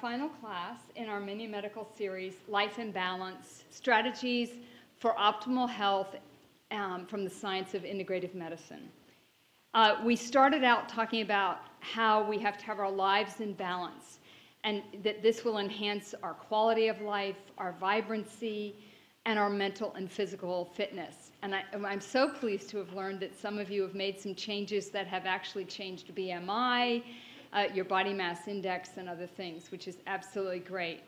Final class in our mini medical series, Life in Balance Strategies for Optimal Health um, from the Science of Integrative Medicine. Uh, we started out talking about how we have to have our lives in balance and that this will enhance our quality of life, our vibrancy, and our mental and physical fitness. And I, am so pleased to have learned that some of you have made some changes that have actually changed BMI uh, your body mass index, and other things, which is absolutely great.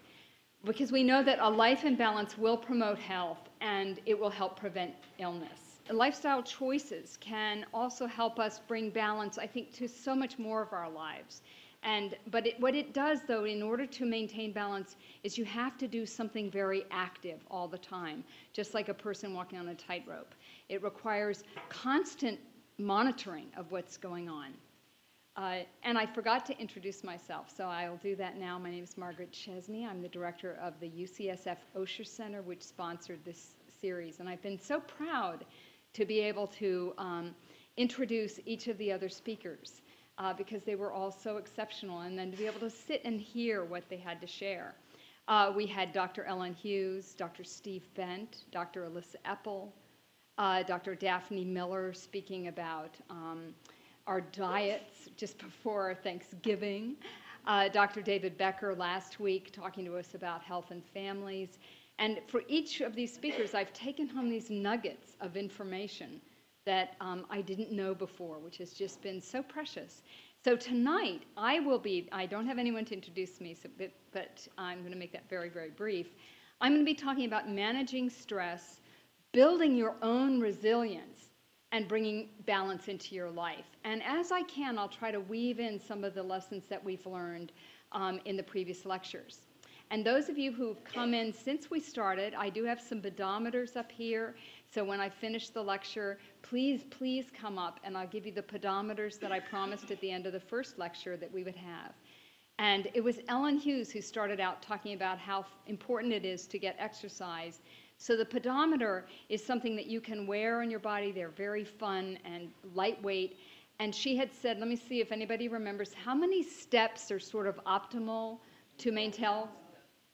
Because we know that a life in balance will promote health and it will help prevent illness. Lifestyle choices can also help us bring balance, I think, to so much more of our lives. And, but it, what it does, though, in order to maintain balance, is you have to do something very active all the time, just like a person walking on a tightrope. It requires constant monitoring of what's going on. Uh, and I forgot to introduce myself, so I'll do that now. My name is Margaret Chesney. I'm the director of the UCSF Osher Center, which sponsored this series. And I've been so proud to be able to um, introduce each of the other speakers uh, because they were all so exceptional, and then to be able to sit and hear what they had to share. Uh, we had Dr. Ellen Hughes, Dr. Steve Bent, Dr. Elissa Epel, uh, Dr. Daphne Miller speaking about. Um, our diets just before Thanksgiving. Uh, Dr. David Becker last week talking to us about health and families. And for each of these speakers, I've taken home these nuggets of information that um, I didn't know before, which has just been so precious. So tonight, I will be, I don't have anyone to introduce me, so, but, but I'm going to make that very, very brief. I'm going to be talking about managing stress, building your own resilience, and bringing balance into your life. And as I can, I'll try to weave in some of the lessons that we've learned um, in the previous lectures. And those of you who've come in since we started, I do have some pedometers up here. So when I finish the lecture, please, please come up and I'll give you the pedometers that I promised at the end of the first lecture that we would have. And it was Ellen Hughes who started out talking about how important it is to get exercise so the pedometer is something that you can wear on your body. They're very fun and lightweight. And she had said, let me see if anybody remembers, how many steps are sort of optimal to maintain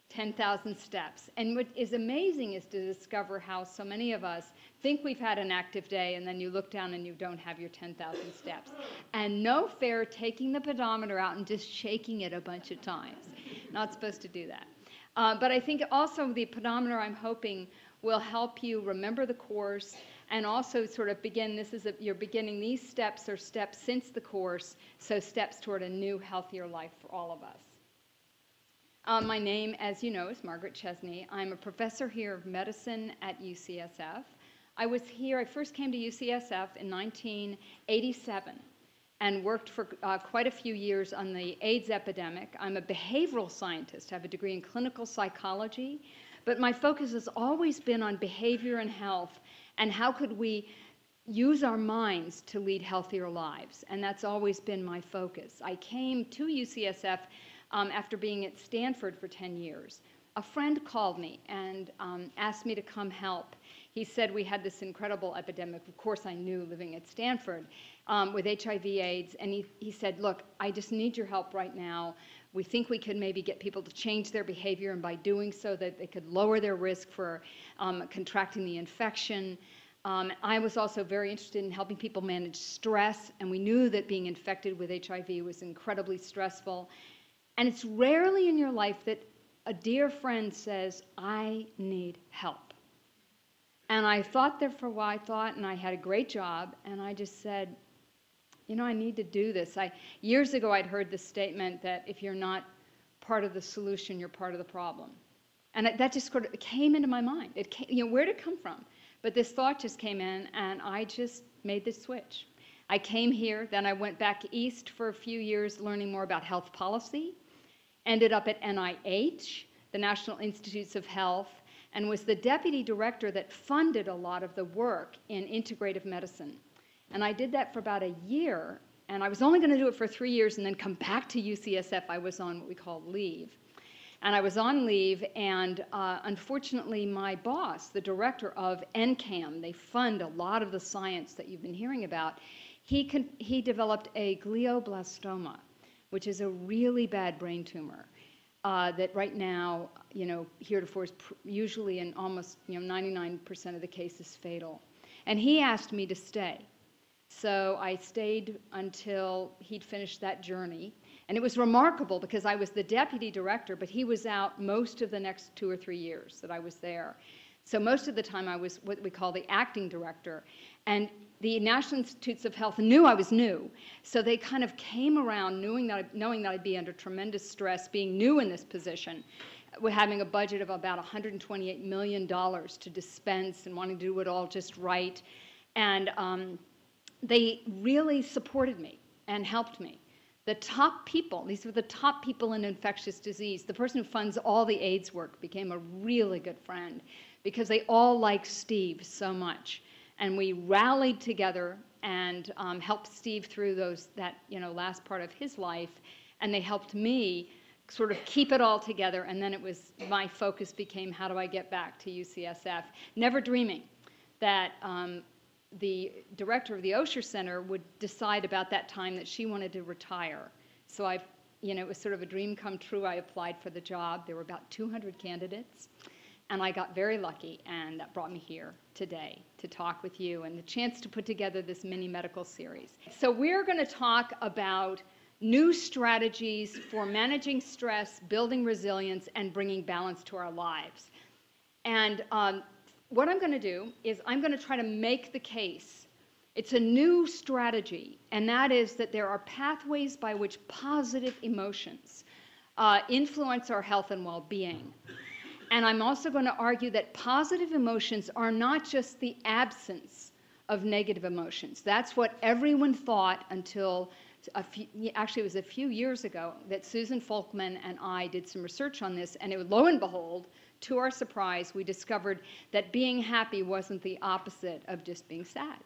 10,000 steps. And what is amazing is to discover how so many of us think we've had an active day and then you look down and you don't have your 10,000 steps. And no fair taking the pedometer out and just shaking it a bunch of times. Not supposed to do that. Uh, but I think also the pedometer, I'm hoping, will help you remember the course and also sort of begin this is a, you're beginning these steps are steps since the course so steps toward a new healthier life for all of us. Uh, my name as you know is margaret chesney. I'm a professor here of medicine at ucsf i was here i first came to ucsf in 1987 and worked for uh, quite a few years on the AIDS epidemic. I'm a behavioral scientist, I have a degree in clinical psychology, but my focus has always been on behavior and health and how could we use our minds to lead healthier lives. And that's always been my focus. I came to UCSF um, after being at Stanford for 10 years. A friend called me and um, asked me to come help. He said we had this incredible epidemic. Of course, I knew living at Stanford um, with HIV/AIDS, and he, he said, Look, I just need your help right now. We think we could maybe get people to change their behavior, and by doing so, that they could lower their risk for um, contracting the infection. Um, I was also very interested in helping people manage stress, and we knew that being infected with HIV was incredibly stressful. And it's rarely in your life that a dear friend says, I need help. And I thought there for a while, I thought, and I had a great job, and I just said, you know, I need to do this. I, years ago, I'd heard the statement that if you're not part of the solution, you're part of the problem. And that just sort of came into my mind. It came, you know, where did it come from? But this thought just came in, and I just made the switch. I came here, then I went back east for a few years learning more about health policy, ended up at NIH, the National Institutes of Health, and was the deputy director that funded a lot of the work in integrative medicine. And I did that for about a year, and I was only going to do it for three years and then come back to UCSF. I was on what we call leave. And I was on leave, and uh, unfortunately, my boss, the director of NCCAM, they fund a lot of the science that you've been hearing about, he, con- he developed a glioblastoma, which is a really bad brain tumor. Uh, that right now, you know, heretofore is pr- usually in almost, you know, 99% of the cases fatal. And he asked me to stay. So I stayed until he'd finished that journey. And it was remarkable because I was the deputy director, but he was out most of the next two or three years that I was there. So most of the time I was what we call the acting director. And the National Institutes of Health knew I was new, so they kind of came around knowing that, knowing that I'd be under tremendous stress being new in this position. We're having a budget of about $128 million to dispense and wanting to do it all just right. And um, they really supported me and helped me. The top people, these were the top people in infectious disease. The person who funds all the AIDS work became a really good friend because they all liked Steve so much and we rallied together and um, helped Steve through those that you know last part of his life, and they helped me sort of keep it all together. And then it was my focus became how do I get back to UCSF? Never dreaming that um, the director of the Osher Center would decide about that time that she wanted to retire. So I, you know, it was sort of a dream come true. I applied for the job. There were about 200 candidates. And I got very lucky, and that brought me here today to talk with you and the chance to put together this mini medical series. So, we're going to talk about new strategies for managing stress, building resilience, and bringing balance to our lives. And um, what I'm going to do is I'm going to try to make the case. It's a new strategy, and that is that there are pathways by which positive emotions uh, influence our health and well being. And I'm also going to argue that positive emotions are not just the absence of negative emotions. That's what everyone thought until few, actually, it was a few years ago that Susan Folkman and I did some research on this, and it, lo and behold, to our surprise, we discovered that being happy wasn't the opposite of just being sad.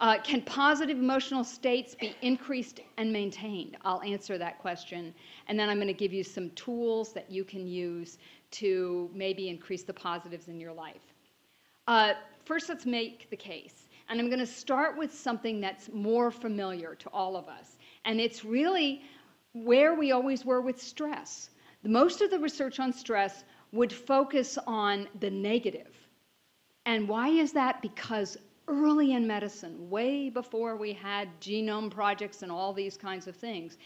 Uh, can positive emotional states be increased and maintained? I'll answer that question. And then I'm going to give you some tools that you can use to maybe increase the positives in your life. Uh, first, let's make the case. And I'm going to start with something that's more familiar to all of us. And it's really where we always were with stress. Most of the research on stress would focus on the negative. And why is that? Because early in medicine, way before we had genome projects and all these kinds of things,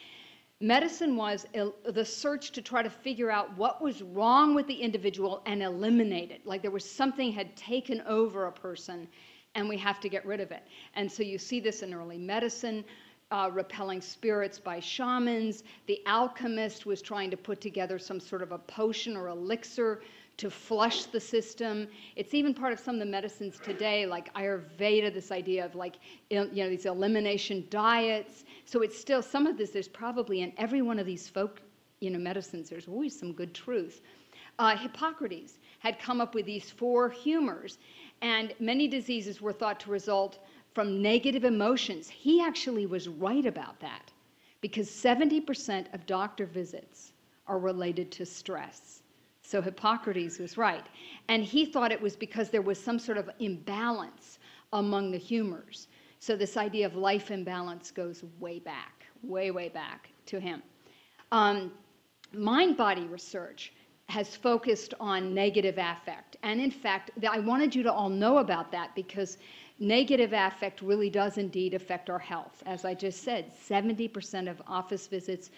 Medicine was the search to try to figure out what was wrong with the individual and eliminate it. Like there was something had taken over a person and we have to get rid of it. And so you see this in early medicine. Uh, repelling spirits by shamans. The alchemist was trying to put together some sort of a potion or elixir to flush the system. It's even part of some of the medicines today, like Ayurveda, this idea of like, you know, these elimination diets. So it's still, some of this, there's probably in every one of these folk, you know, medicines, there's always some good truth. Uh, Hippocrates had come up with these four humors, and many diseases were thought to result from negative emotions. He actually was right about that because 70% of doctor visits are related to stress. So Hippocrates was right. And he thought it was because there was some sort of imbalance among the humors. So this idea of life imbalance goes way back, way, way back to him. Um, mind body research has focused on negative affect. And in fact, I wanted you to all know about that because negative affect really does indeed affect our health. As I just said, 70% of office visits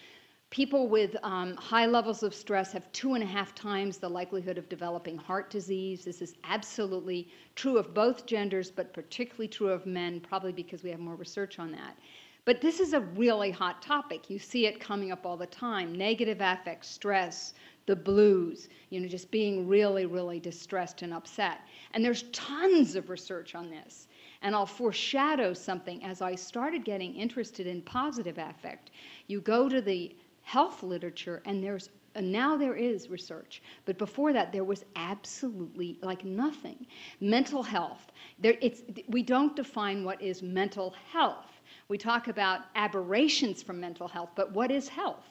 People with um, high levels of stress have two and a half times the likelihood of developing heart disease. This is absolutely true of both genders, but particularly true of men, probably because we have more research on that. But this is a really hot topic. You see it coming up all the time negative affect, stress, the blues, you know, just being really, really distressed and upset. And there's tons of research on this. And I'll foreshadow something as I started getting interested in positive affect. You go to the health literature and there's and now there is research but before that there was absolutely like nothing. Mental health there it's we don't define what is mental health. We talk about aberrations from mental health but what is health?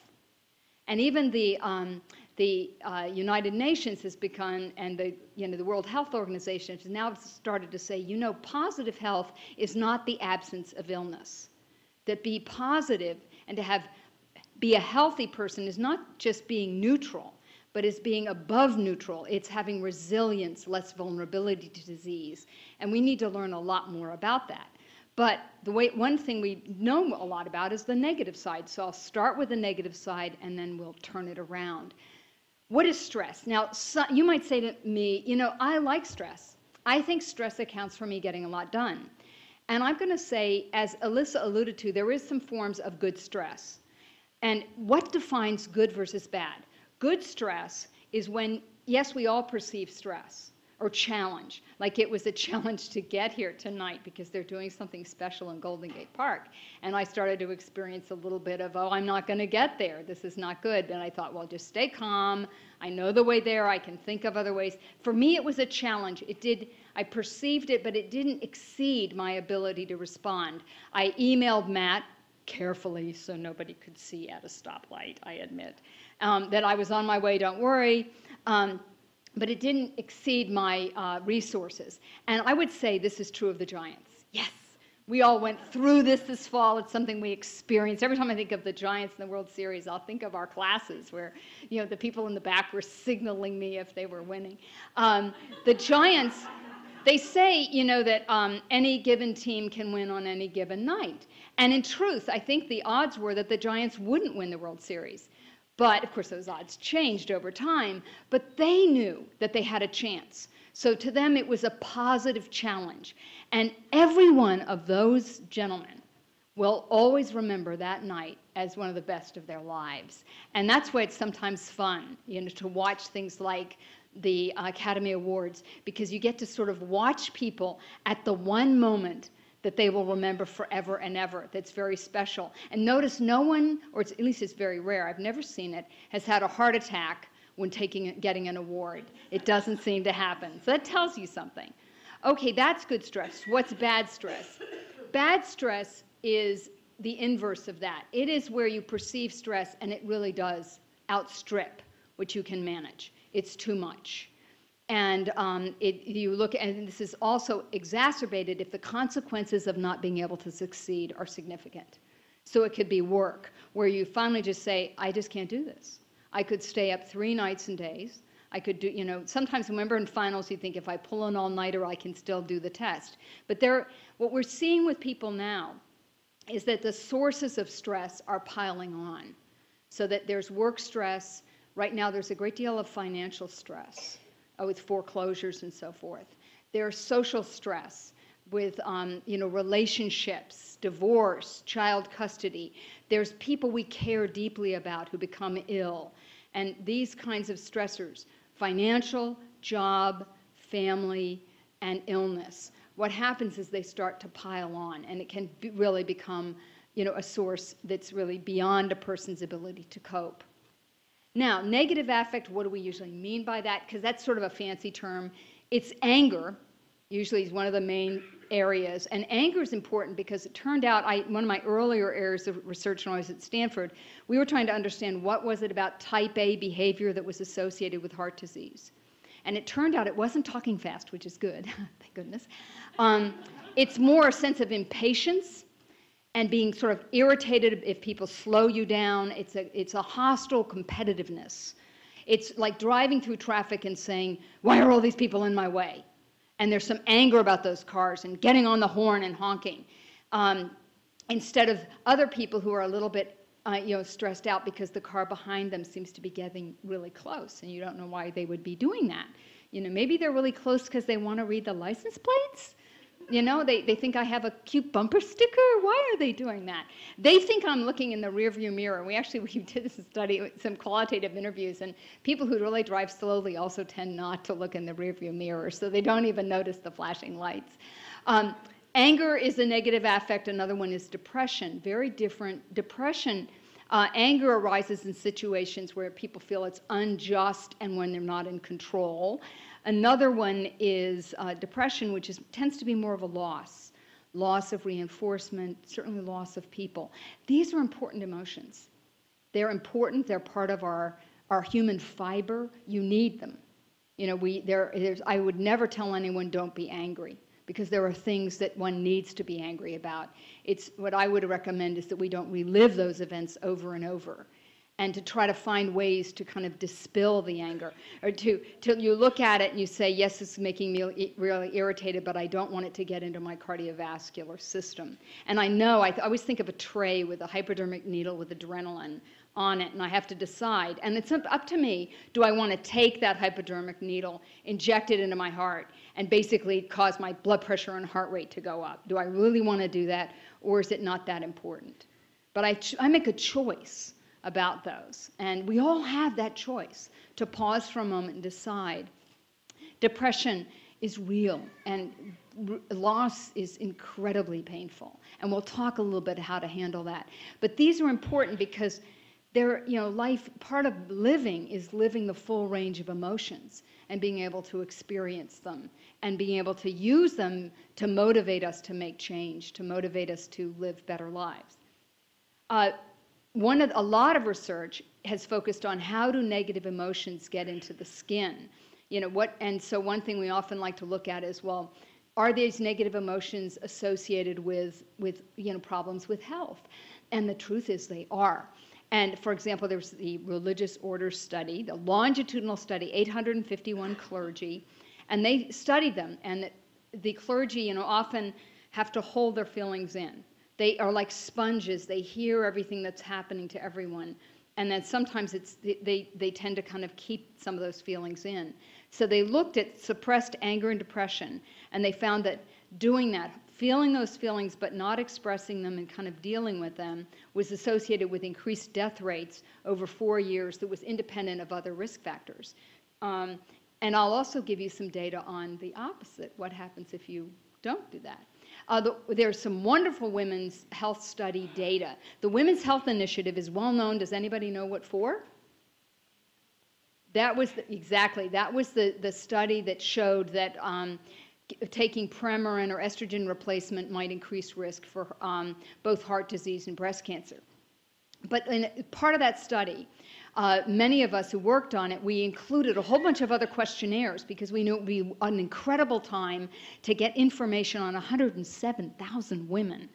And even the um, the uh, United Nations has become, and the, you know, the World Health Organization has now started to say, you know, positive health is not the absence of illness. That be positive and to have be a healthy person is not just being neutral, but is being above neutral. It's having resilience, less vulnerability to disease. And we need to learn a lot more about that. But the way, one thing we know a lot about is the negative side. So I'll start with the negative side and then we'll turn it around. What is stress? Now, so, you might say to me, you know, I like stress. I think stress accounts for me getting a lot done. And I'm going to say, as Elissa alluded to, there is some forms of good stress. And what defines good versus bad? Good stress is when, yes, we all perceive stress or challenge, like it was a challenge to get here tonight because they're doing something special in Golden Gate Park. And I started to experience a little bit of, oh, I'm not going to get there. This is not good. And I thought, well, just stay calm. I know the way there. I can think of other ways. For me, it was a challenge. It did, I perceived it, but it didn't exceed my ability to respond. I emailed Matt carefully so nobody could see at a stoplight, I admit, um, that I was on my way, don't worry. Um, but it didn't exceed my uh, resources. And I would say this is true of the Giants. Yes, we all went through this this fall. It's something we experienced. Every time I think of the Giants in the World Series, I'll think of our classes where, you know, the people in the back were signaling me if they were winning. Um, the Giants, they say, you know, that um, any given team can win on any given night. And in truth, I think the odds were that the Giants wouldn't win the World Series. But of course, those odds changed over time. But they knew that they had a chance. So to them, it was a positive challenge. And every one of those gentlemen will always remember that night as one of the best of their lives. And that's why it's sometimes fun, you know, to watch things like the Academy Awards because you get to sort of watch people at the one moment that they will remember forever and ever that's very special. And notice no one, or at least it's very rare, I've never seen it, has had a heart attack when taking, getting an award. It doesn't seem to happen. So that tells you something. Okay, that's good stress. What's bad stress? Bad stress is the inverse of that. It is where you perceive stress and it really does outstrip what you can manage. It's too much. And um, it, you look, and this is also exacerbated if the consequences of not being able to succeed are significant. So it could be work, where you finally just say, I just can't do this. I could stay up three nights and days. I could do, you know, sometimes remember in finals you think if I pull an all-nighter, I can still do the test. But there, what we're seeing with people now is that the sources of stress are piling on. So that there's work stress. Right now, there's a great deal of financial stress with foreclosures and so forth. There's social stress with um, you know relationships, divorce, child custody. There's people we care deeply about who become ill, and these kinds of stressors: financial, job, family, and illness. What happens is they start to pile on, and it can be really become you know a source that's really beyond a person's ability to cope. Now, negative affect, what do we usually mean by that? Because that's sort of a fancy term. It's anger, usually is one of the main areas. And anger is important because it turned out, I, one of my earlier areas of research when I was at Stanford, we were trying to understand what was it about type A behavior that was associated with heart disease. And it turned out it wasn't talking fast, which is good, thank goodness. Um, it's more a sense of impatience and being sort of irritated if people slow you down. It's a, it's a hostile competitiveness. It's like driving through traffic and saying, Why are all these people in my way? And there's some anger about those cars and getting on the horn and honking. Um, instead of other people who are a little bit uh, you know, stressed out because the car behind them seems to be getting really close, and you don't know why they would be doing that. You know, maybe they're really close because they want to read the license plates. You know, they, they think I have a cute bumper sticker. Why are they doing that? They think I'm looking in the rearview mirror. We actually we did this study, some qualitative interviews, and people who really drive slowly also tend not to look in the rearview mirror, so they don't even notice the flashing lights. Um, anger is a negative affect. Another one is depression. Very different. Depression uh, anger arises in situations where people feel it's unjust and when they're not in control. Another one is uh, depression, which is, tends to be more of a loss loss of reinforcement, certainly loss of people. These are important emotions. They're important, they're part of our, our human fiber. You need them. You know, we, there, there's, I would never tell anyone don't be angry because there are things that one needs to be angry about. It's what I would recommend is that we don't relive those events over and over and to try to find ways to kind of dispel the anger or to till you look at it and you say yes it's making me really irritated but i don't want it to get into my cardiovascular system and i know i, th- I always think of a tray with a hypodermic needle with adrenaline on it and I have to decide. And it's up, to me do I want to take that hypodermic needle, inject it into my heart, and basically cause my blood pressure and heart rate to go up? Do I really want to do that, or is it not that important? But I, ch- I make a choice about those. And we all have that choice to pause for a moment and decide. Depression is real and loss is incredibly painful. And we'll talk a little bit how to handle that. But these are important because there, you know, life, part of living is living the full range of emotions and being able to experience them and being able to use them to motivate us to make change, to motivate us to live better lives. Uh, one of, a lot of research has focused on how do negative emotions get into the skin. You know what, and so one thing we often like to look at is well, are these negative emotions associated with with you know problems with health? And the truth is they are. And for example, there's the religious order study, the longitudinal study, 851 clergy, and they studied them. And the clergy, you know, often have to hold their feelings in. They are like sponges. They hear everything that's happening to everyone. And then sometimes it's, they, they tend to kind of keep some of those feelings in. So they looked at suppressed anger and depression, and they found that doing that, feeling those feelings but not expressing them and kind of dealing with them was associated with increased death rates over four years that was independent of other risk factors. Um, and I'll also give you some data on the opposite what happens if you don't do that. Uh, the, there's some wonderful women's health study data. The Women's Health Initiative is well known. Does anybody know what for? That was the, exactly that was the, the study that showed that um, taking Premarin or estrogen replacement might increase risk for um, both heart disease and breast cancer. But in part of that study, uh, many of us who worked on it, we included a whole bunch of other questionnaires because we knew it would be an incredible time to get information on 107,000 women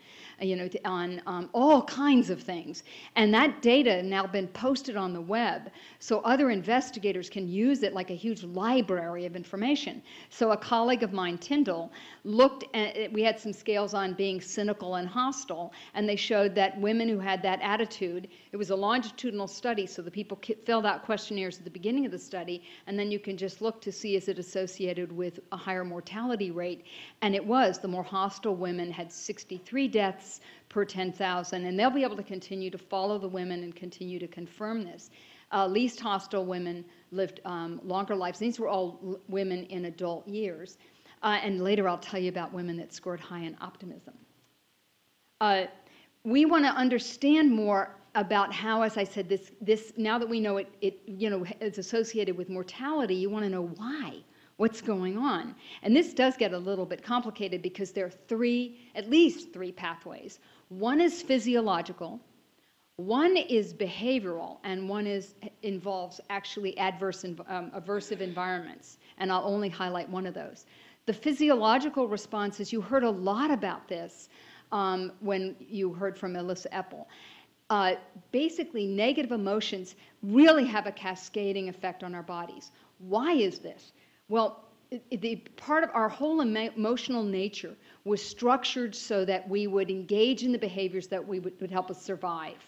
you know, on um, all kinds of things. And that data now been posted on the web, so other investigators can use it like a huge library of information. So a colleague of mine, Tindle, looked at, we had some scales on being cynical and hostile, and they showed that women who had that attitude, it was a longitudinal study, so the people filled out questionnaires at the beginning of the study, and then you can just look to see is it associated with a higher mortality rate. And it was, the more hostile women had 63 deaths deaths per 10,000, and they'll be able to continue to follow the women and continue to confirm this. Uh, least hostile women lived um, longer lives. These were all women in adult years. Uh, and later I'll tell you about women that scored high in optimism. Uh, we want to understand more about how, as I said, this, this now that we know it, it you know, is associated with mortality, you want to know why what's going on. And this does get a little bit complicated because there are three, at least three pathways. One is physiological, one is behavioral, and one is involves actually adverse, um, aversive environments. And I'll only highlight one of those. The physiological responses, you heard a lot about this um, when you heard from Elissa Epel. Uh, basically, negative emotions really have a cascading effect on our bodies. Why is this? Well, the part of our whole emotional nature was structured so that we would engage in the behaviors that we would, would help us survive.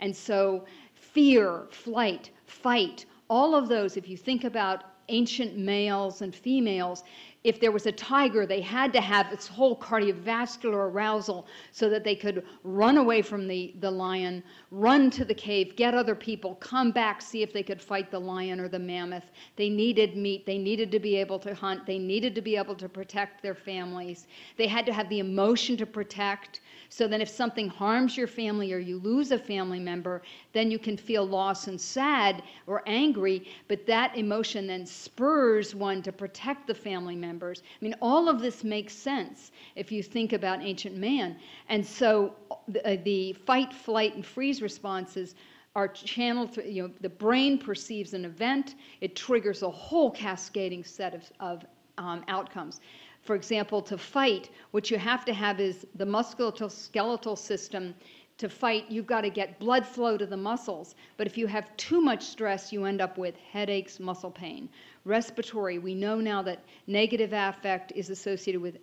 And so, fear, flight, fight, all of those, if you think about ancient males and females, if there was a tiger, they had to have its whole cardiovascular arousal so that they could run away from the, the lion, run to the cave, get other people, come back, see if they could fight the lion or the mammoth. They needed meat. They needed to be able to hunt. They needed to be able to protect their families. They had to have the emotion to protect. So then, if something harms your family or you lose a family member, then you can feel loss and sad or angry, but that emotion then spurs one to protect the family members. I mean, all of this makes sense if you think about ancient man. And so the, uh, the fight, flight, and freeze responses are channeled through, you know, the brain perceives an event, it triggers a whole cascading set of, of um, outcomes for example, to fight, what you have to have is the musculoskeletal system. To fight, you've got to get blood flow to the muscles. But if you have too much stress, you end up with headaches, muscle pain. Respiratory, we know now that negative affect is associated with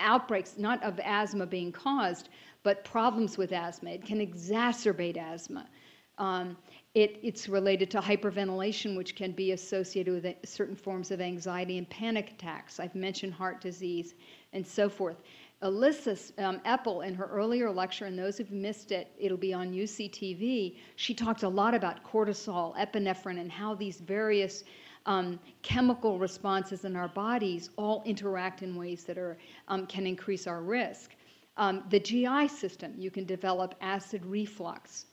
outbreaks, not of asthma being caused, but problems with asthma. It can exacerbate asthma. Um, it, it's related to hyperventilation, which can be associated with certain forms of anxiety and panic attacks. I've mentioned heart disease and so forth. Elissa um, Epel, in her earlier lecture, and those who've missed it, it'll be on UCTV, she talked a lot about cortisol, epinephrine, and how these various um, chemical responses in our bodies all interact in ways that are, um, can increase our risk. Um, the GI system, you can develop acid reflux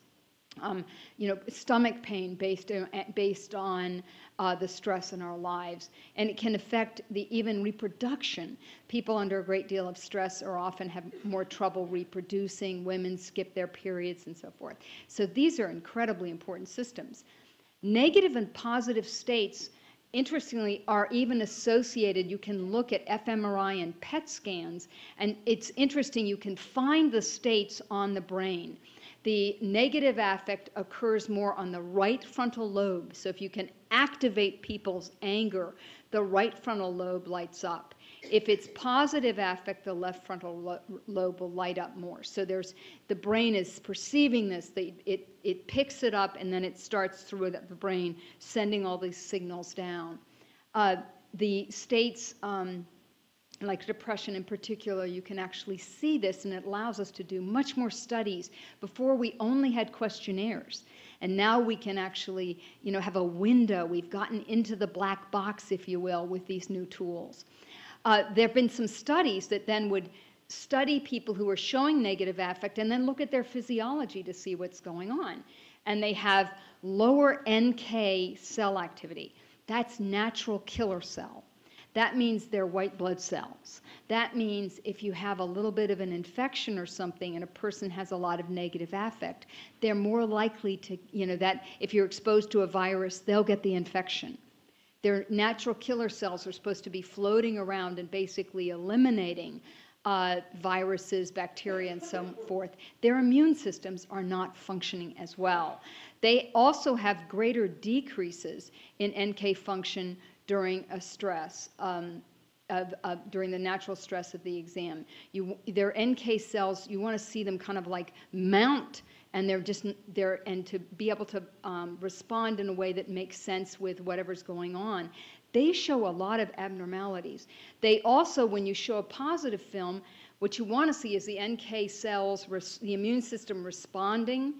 um, you know, stomach pain based on, based on uh, the stress in our lives. And it can affect the even reproduction. People under a great deal of stress are often have more trouble reproducing. Women skip their periods and so forth. So these are incredibly important systems. Negative and positive states interestingly are even associated you can look at fMRI and PET scans and it's interesting you can find the states on the brain the negative affect occurs more on the right frontal lobe. So if you can activate people's anger, the right frontal lobe lights up. If it's positive affect, the left frontal lo- lobe will light up more. So there's the brain is perceiving this. The, it it picks it up and then it starts through the brain sending all these signals down. Uh, the states. Um, like depression in particular, you can actually see this, and it allows us to do much more studies. Before, we only had questionnaires, and now we can actually, you know, have a window. We've gotten into the black box, if you will, with these new tools. Uh, there have been some studies that then would study people who are showing negative affect and then look at their physiology to see what's going on. And they have lower NK cell activity. That's natural killer cell. That means they're white blood cells. That means if you have a little bit of an infection or something and a person has a lot of negative affect, they're more likely to, you know, that if you're exposed to a virus, they'll get the infection. Their natural killer cells are supposed to be floating around and basically eliminating uh, viruses, bacteria, and so forth. Their immune systems are not functioning as well. They also have greater decreases in NK function during a stress, um, of, during the natural stress of the exam. You, their NK cells, you want to see them kind of like mount and they're just there and to be able to um, respond in a way that makes sense with whatever's going on they show a lot of abnormalities they also when you show a positive film what you want to see is the nk cells the immune system responding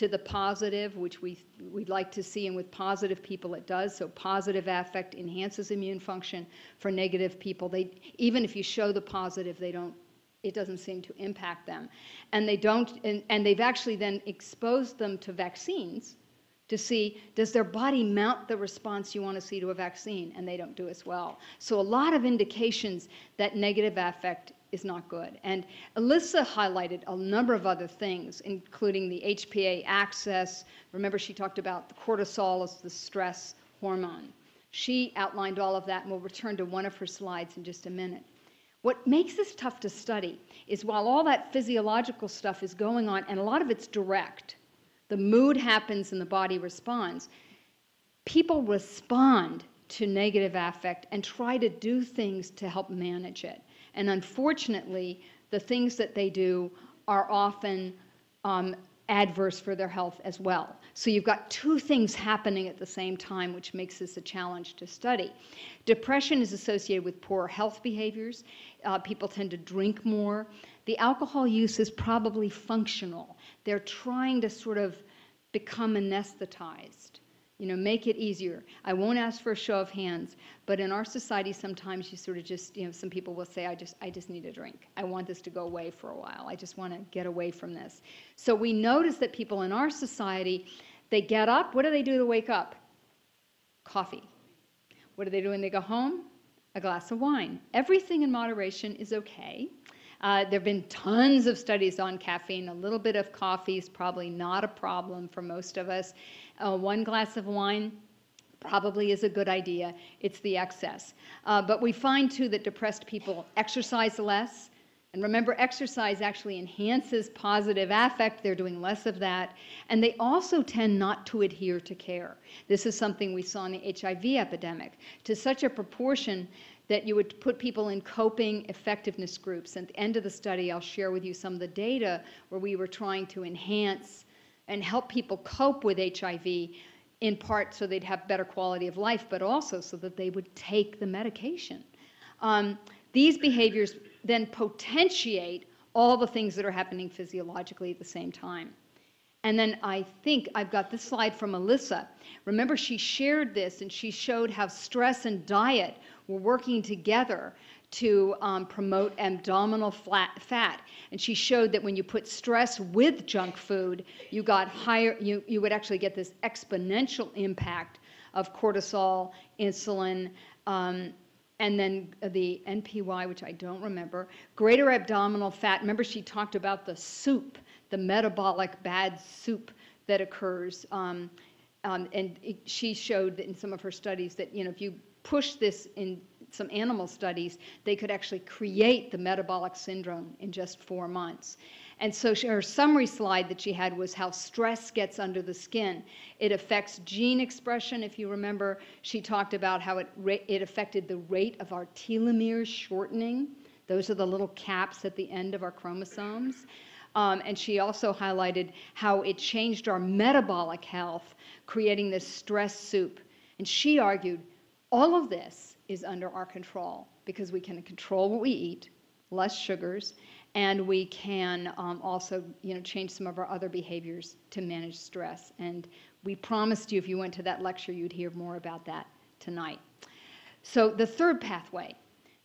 to the positive, which we, we'd like to see, and with positive people it does. So positive affect enhances immune function. For negative people, they even if you show the positive, they don't. It doesn't seem to impact them, and they don't. And, and they've actually then exposed them to vaccines to see does their body mount the response you want to see to a vaccine, and they don't do as well. So a lot of indications that negative affect is not good. And Elissa highlighted a number of other things, including the HPA axis. Remember, she talked about the cortisol as the stress hormone. She outlined all of that, and we'll return to one of her slides in just a minute. What makes this tough to study is while all that physiological stuff is going on, and a lot of it's direct, the mood happens and the body responds, people respond to negative affect and try to do things to help manage it. And unfortunately, the things that they do are often um, adverse for their health as well. So you've got two things happening at the same time, which makes this a challenge to study. Depression is associated with poor health behaviors. Uh, people tend to drink more. The alcohol use is probably functional. They're trying to sort of become anesthetized you know make it easier. I won't ask for a show of hands but in our society sometimes you sort of just you know some people will say i just i just need a drink. I want this to go away for a while. I just want to get away from this. So we notice that people in our society they get up. What do they do to wake up? Coffee. What do they do when they go home? A glass of wine. Everything in moderation is okay uh, there have been tons of studies on caffeine. A little bit of coffee is probably not a problem for most of us. Uh, one glass of wine probably is a good idea. It's the excess. Uh, but we find too that depressed people exercise less. And remember, exercise actually enhances positive affect. They're doing less of that. And they also tend not to adhere to care. This is something we saw in the HIV epidemic to such a proportion that you would put people in coping effectiveness groups. At the end of the study, I'll share with you some of the data where we were trying to enhance and help people cope with HIV in part so they'd have better quality of life, but also so that they would take the medication. Um, these behaviors then potentiate all the things that are happening physiologically at the same time. And then I think I've got this slide from Elissa. Remember, she shared this and she showed how stress and diet were working together to um, promote abdominal flat, fat. And she showed that when you put stress with junk food, you got higher, you, you would actually get this exponential impact of cortisol, insulin, um, and then the NPY, which I don't remember, greater abdominal fat. Remember, she talked about the soup, the metabolic bad soup that occurs. Um, um, and it, she showed in some of her studies that you know if you push this in some animal studies, they could actually create the metabolic syndrome in just four months. And so she, her summary slide that she had was how stress gets under the skin. It affects gene expression. If you remember, she talked about how it, it affected the rate of our telomeres shortening. Those are the little caps at the end of our chromosomes. Um, and she also highlighted how it changed our metabolic health, creating this stress soup. And she argued all of this is under our control because we can control what we eat, less sugars, and we can um, also you know change some of our other behaviors to manage stress and we promised you if you went to that lecture you'd hear more about that tonight so the third pathway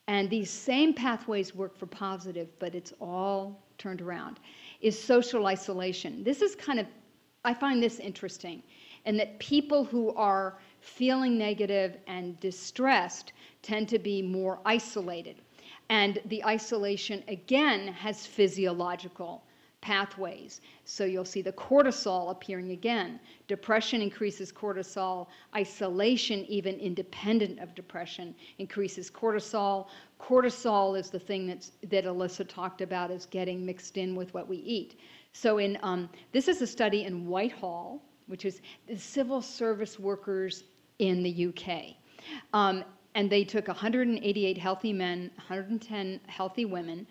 and these same pathways work for positive but it's all turned around is social isolation this is kind of i find this interesting and that people who are feeling negative and distressed tend to be more isolated. And the isolation, again, has physiological pathways. So you'll see the cortisol appearing again. Depression increases cortisol. Isolation, even independent of depression, increases cortisol. Cortisol is the thing that's, that Elissa talked about as getting mixed in with what we eat. So in um, this is a study in Whitehall, which is the civil service workers in the UK. Um, and they took 188 healthy men, 110 healthy women,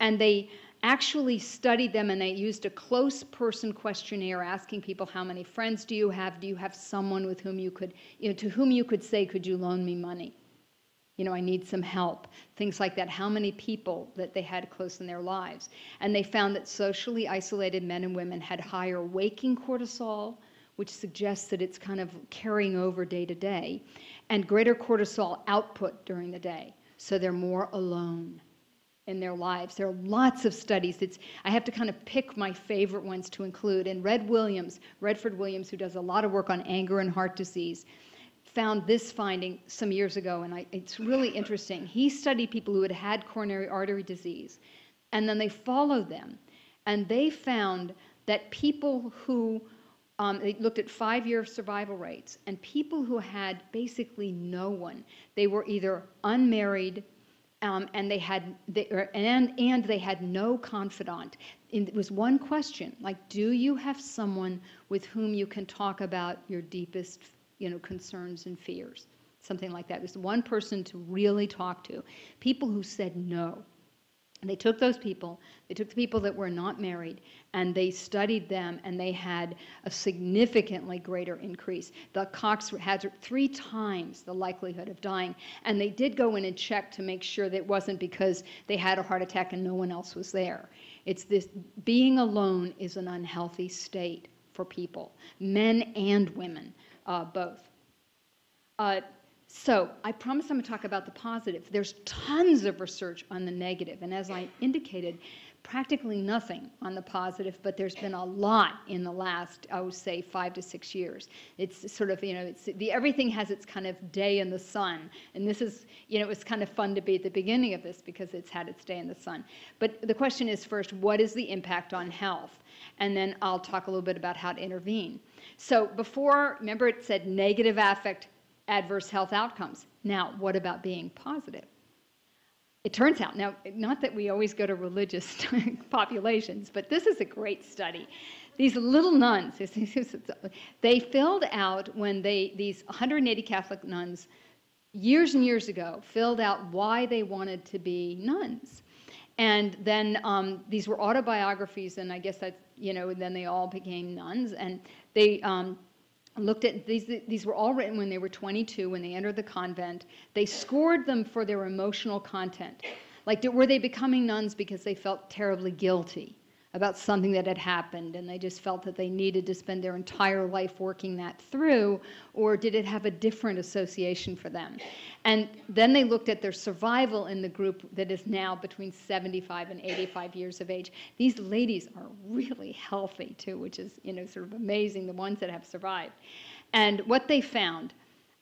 and they actually studied them and they used a close person questionnaire asking people how many friends do you have? Do you have someone with whom you could you know to whom you could say could you loan me money? You know i need some help things like that. How many people that they had close in their lives. And they found that socially isolated men and women had higher waking cortisol which suggests that it's kind of carrying over day to day, and greater cortisol output during the day. So they're more alone in their lives. There are lots of studies. It's, I have to kind of pick my favorite ones to include. And Red Williams, Redford Williams, who does a lot of work on anger and heart disease, found this finding some years ago, and I, it's really interesting. He studied people who had had coronary artery disease, and then they followed them, and they found that people who um, they looked at five year survival rates, and people who had basically no one, they were either unmarried um, and they had they, or, and and they had no confidant. It was one question, like, do you have someone with whom you can talk about your deepest, you know, concerns and fears? Something like that. There's one person to really talk to. People who said no. They took those people, they took the people that were not married, and they studied them, and they had a significantly greater increase. The Cox had three times the likelihood of dying, and they did go in and check to make sure that it wasn't because they had a heart attack and no one else was there. It's this being alone is an unhealthy state for people, men and women, uh, both. Uh, so I promise I'm going to talk about the positive. There's tons of research on the negative, and as I indicated, practically nothing on the positive, but there's been a lot in the last, I would say, five to six years. It's sort of, you know, it's the everything has its kind of day in the sun, and this is, you know, it was kind of fun to be at the beginning of this because it's had its day in the sun. But the question is first, what is the impact on health? And then I'll talk a little bit about how to intervene. So before, remember, it said negative affect adverse health outcomes. Now, what about being positive? It turns out, now, not that we always go to religious populations, but this is a great study. These little nuns, they filled out when they, these 180 Catholic nuns, years and years ago, filled out why they wanted to be nuns. And then um, these were autobiographies, and I guess that, you know, then they all became nuns. And they, um, looked at these these were all written when they were 22 when they entered the convent. They scored them for their emotional content. Like were they becoming nuns because they felt terribly guilty about something that had happened and they just felt that they needed to spend their entire life working that through or did it have a different association for them? And then they looked at their survival in the group that is now between 75 and 85 years of age. These ladies are really healthy too which is you know sort of amazing the ones that have survived. And what they found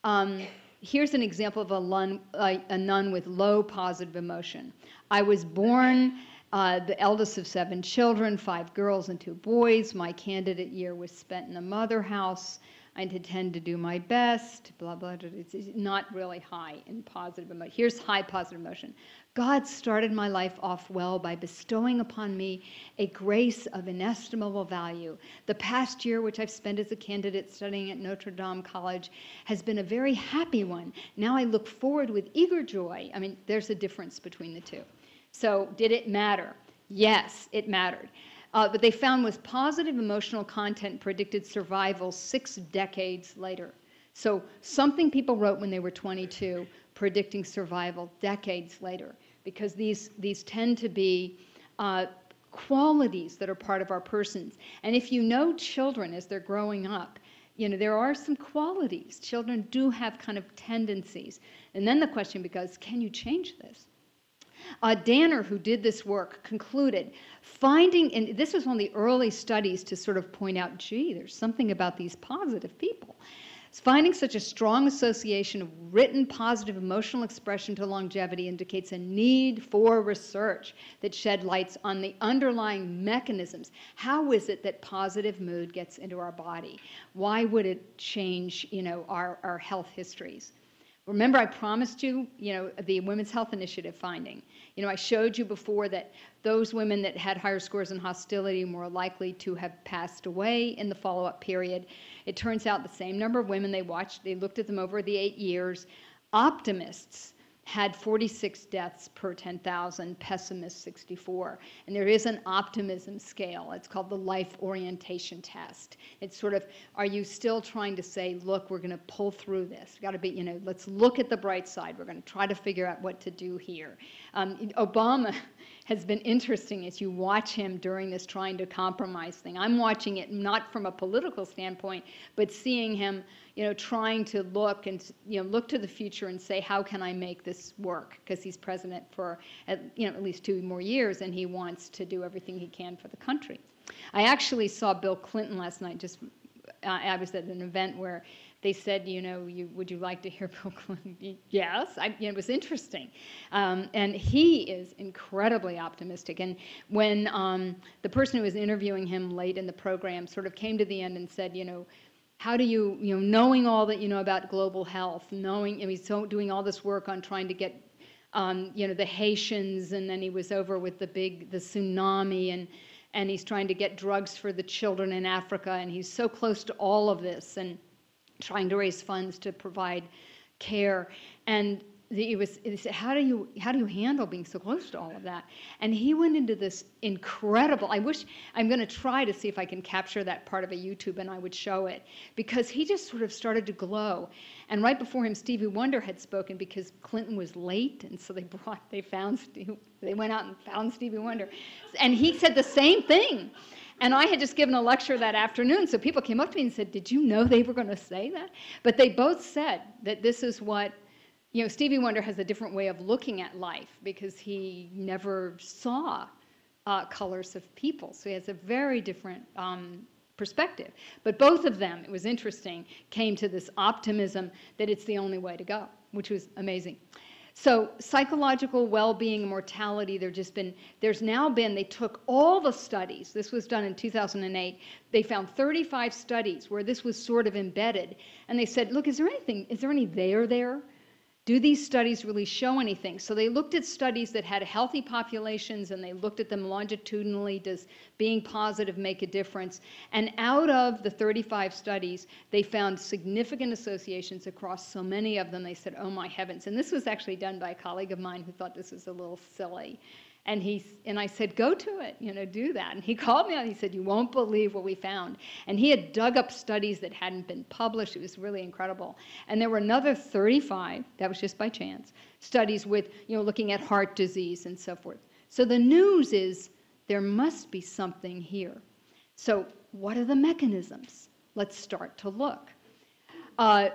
um, here's an example of a, a nun with low positive emotion. I was born uh, the eldest of seven children, five girls and two boys. My candidate year was spent in the mother house. I intend to do my best, blah, blah, blah. It's not really high in positive emotion. Here's high positive emotion. God started my life off well by bestowing upon me a grace of inestimable value. The past year, which I've spent as a candidate studying at Notre Dame College, has been a very happy one. Now I look forward with eager joy. I mean, there's a difference between the two. So, did it matter? Yes, it mattered. Uh, but they found was positive emotional content predicted survival six decades later. So, something people wrote when they were 22 predicting survival decades later, because these, these tend to be uh, qualities that are part of our persons. And if you know children as they're growing up, you know, there are some qualities. Children do have kind of tendencies. And then the question becomes can you change this? Uh, Danner, who did this work, concluded finding, and this was one of the early studies to sort of point out, gee, there's something about these positive people. Finding such a strong association of written positive emotional expression to longevity indicates a need for research that shed lights on the underlying mechanisms. How is it that positive mood gets into our body? Why would it change, you know, our, our health histories? Remember, I promised you, you know, the Women's Health Initiative finding. You know, I showed you before that those women that had higher scores in hostility more likely to have passed away in the follow-up period. It turns out the same number of women they watched, they looked at them over the eight years. Optimists had 46 deaths per 10,000, pessimists 64. And there is an optimism scale. It's called the life orientation test. It's sort of, are you still trying to say, look, we're going to pull through this? We've got to be, you know, let's look at the bright side. We're going to try to figure out what to do here. Um, Obama has been interesting as you watch him during this trying to compromise thing. I'm watching it not from a political standpoint, but seeing him, you know, trying to look and you know look to the future and say, how can I make this work? Because he's president for at, you know at least two more years, and he wants to do everything he can for the country. I actually saw Bill Clinton last night. Just uh, I was at an event where they said, you know, you, would you like to hear Bill Clinton? yes, I, it was interesting. Um, and he is incredibly optimistic. And when um, the person who was interviewing him late in the program sort of came to the end and said, you know, how do you, you know, knowing all that you know about global health, knowing, I mean, so doing all this work on trying to get, um, you know, the Haitians, and then he was over with the big, the tsunami, and, and he's trying to get drugs for the children in Africa, and he's so close to all of this. And trying to raise funds to provide care. And it was he said how do you how do you handle being so close to all of that? And he went into this incredible i wish i'm going to try to see if i can capture that part of a youtube and i would show it. Because he just sort of started to glow. And right before him stevie wonder had spoken because clinton was late. And so they brought they found Steve, they went out and found stevie wonder. And he said the same thing and I had just given a lecture that afternoon, so people came up to me and said, Did you know they were going to say that? But they both said that this is what you know, Stevie Wonder has a different way of looking at life because he never saw uh, colors of people. So he has a very different um, perspective. But both of them, it was interesting, came to this optimism that it's the only way to go, which was amazing. So psychological well-being and mortality, there just been, there's now been, they took all the studies, this was done in 2008, they found 35 studies where this was sort of embedded, and they said, look, is there anything, is there any there there? Do these studies really show anything? So they looked at studies that had healthy populations and they looked at them longitudinally. Does being positive make a difference? And out of the 35 studies, they found significant associations across so many of them. They said, oh my heavens. And this was actually done by a colleague of mine who thought this was a little silly. And he and I said, go to it, you know, do that. And he called me and he said, you won't believe what we found. And he had dug up studies that hadn't been published. It was really incredible. And there were another 35, that was just by chance, studies with, you know, looking at heart disease and so forth. So the news is there must be something here. So what are the mechanisms? Let's start to look. Uh,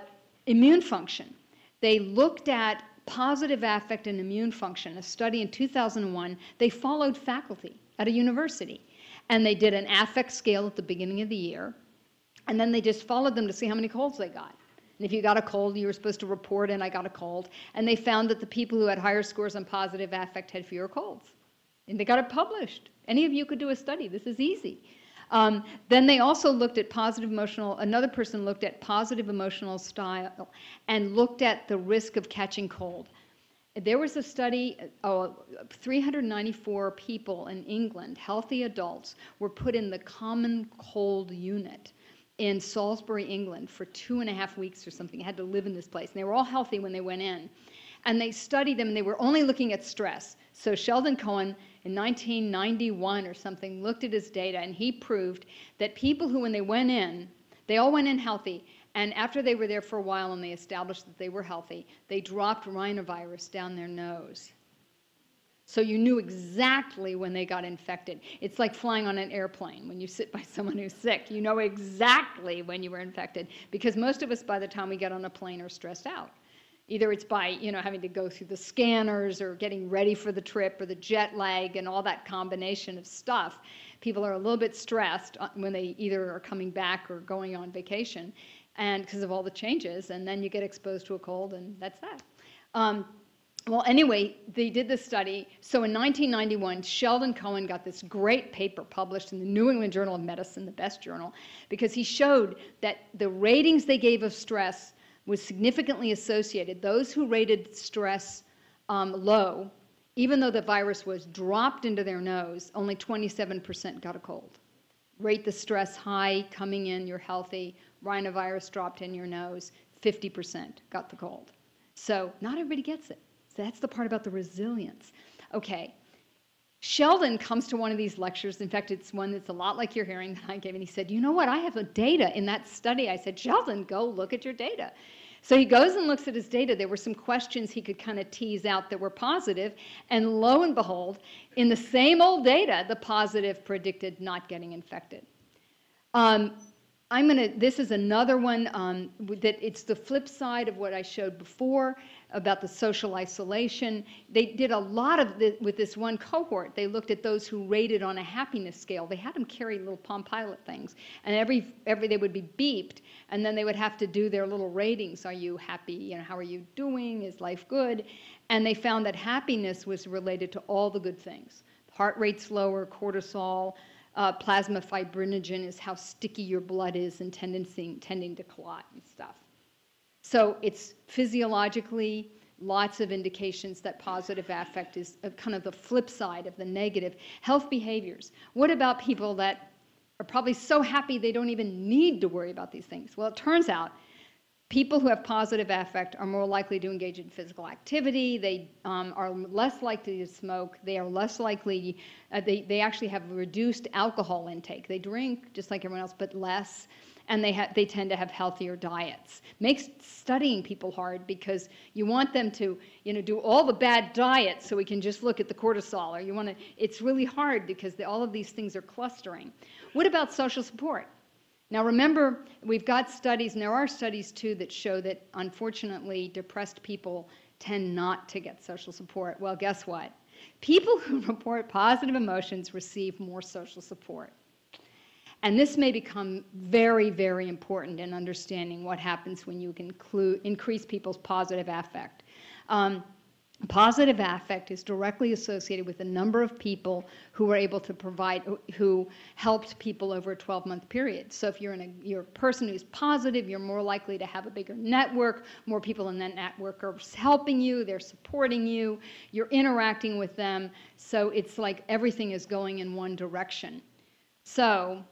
immune function. They looked at positive affect and immune function, a study in 2001, they followed faculty at a university. And they did an affect scale at the beginning of the year. And then they just followed them to see how many colds they got. And if you got a cold, you were supposed to report and I got a cold. And they found that the people who had higher scores on positive affect had fewer colds. And they got it published. Any of you could do a study. This is easy. Um, then they also looked at positive emotional, another person looked at positive emotional style and looked at the risk of catching cold. There was a study, oh, 394 people in England, healthy adults, were put in the common cold unit in Salisbury, England for two and a half weeks or something. Had to live in this place. And they were all healthy when they went in. And they studied them and they were only looking at stress. So Sheldon Cohen in 1991 or something looked at his data and he proved that people who, when they went in, they all went in healthy. And after they were there for a while and they established that they were healthy, they dropped rhinovirus down their nose. So you knew exactly when they got infected. It's like flying on an airplane. When you sit by someone who's sick, you know exactly when you were infected because most of us, by the time we get on a plane, are stressed out. Either it's by you know having to go through the scanners or getting ready for the trip or the jet lag and all that combination of stuff. People are a little bit stressed uh, when they either are coming back or going on vacation, and because of all the changes, and then you get exposed to a cold, and that's that. Um, well, anyway, they did this study. So in 1991, Sheldon Cohen got this great paper published in the New England Journal of Medicine, the best journal, because he showed that the ratings they gave of stress was significantly associated. Those who rated stress um, low, even though the virus was dropped into their nose, only 27% got a cold. Rate the stress high, coming in, you're healthy, rhinovirus dropped in your nose, 50% got the cold. So not everybody gets it. So that's the part about the resilience. Okay, Sheldon comes to one of these lectures. In fact, it's one that's a lot like your hearing that I gave. And he said, You know what? I have a data in that study. I said, Sheldon, go look at your data. So he goes and looks at his data. There were some questions he could kind of tease out that were positive, And lo and behold, in the same old data, the positive predicted not getting infected. Um, I'm going to, this is another one um, that it's the flip side of what I showed before about the social isolation. They did a lot of this with this one cohort. They looked at those who rated on a happiness scale. They had them carry little Palm Pilot things, and every every they would be beeped, and then they would have to do their little ratings. Are you happy? You know, how are you doing? Is life good? And they found that happiness was related to all the good things. Heart rate's lower, cortisol. Uh, plasma fibrinogen is how sticky your blood is and tendency, tending to clot and stuff. So it's physiologically lots of indications that positive affect is kind of the flip side of the negative. Health behaviors. What about people that are probably so happy they don't even need to worry about these things? Well, it turns out People who have positive affect are more likely to engage in physical activity. They um, are less likely to smoke. They are less likely, uh, they, they actually have reduced alcohol intake. They drink just like everyone else, but less. And they, ha- they tend to have healthier diets. Makes studying people hard because you want them to, you know, do all the bad diets so we can just look at the cortisol. Or you want to, it's really hard because the, all of these things are clustering. What about social support? Now, remember, we've got studies, and there are studies too that show that unfortunately depressed people tend not to get social support. Well, guess what? People who report positive emotions receive more social support. And this may become very, very important in understanding what happens when you increase people's positive affect. Um, Positive affect is directly associated with the number of people who were able to provide, who helped people over a 12 month period. So if you're, in a, you're a person who's positive, you're more likely to have a bigger network. More people in that network are helping you, they're supporting you, you're interacting with them. So it's like everything is going in one direction. So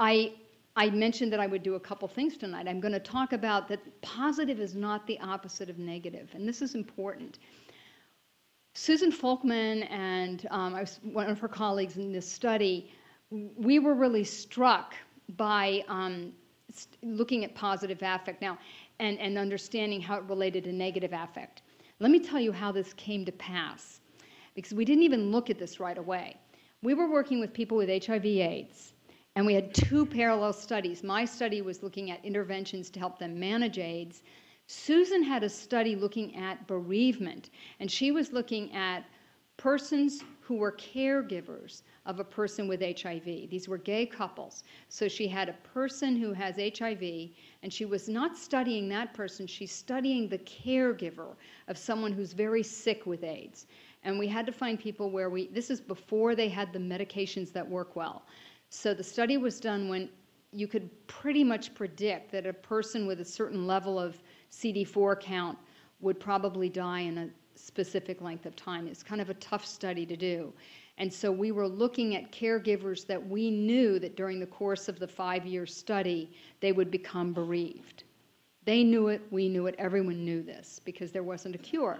I, I mentioned that I would do a couple things tonight. I'm going to talk about that positive is not the opposite of negative, and this is important. Susan Folkman and um, I was one of her colleagues in this study, we were really struck by um, looking at positive affect now and, and understanding how it related to negative affect. Let me tell you how this came to pass, because we didn't even look at this right away. We were working with people with HIV AIDS, and we had two parallel studies. My study was looking at interventions to help them manage AIDS, Susan had a study looking at bereavement, and she was looking at persons who were caregivers of a person with HIV. These were gay couples. So she had a person who has HIV, and she was not studying that person, she's studying the caregiver of someone who's very sick with AIDS. And we had to find people where we, this is before they had the medications that work well. So the study was done when you could pretty much predict that a person with a certain level of CD4 count would probably die in a specific length of time. It's kind of a tough study to do. And so we were looking at caregivers that we knew that during the course of the five year study, they would become bereaved. They knew it, we knew it, everyone knew this because there wasn't a cure.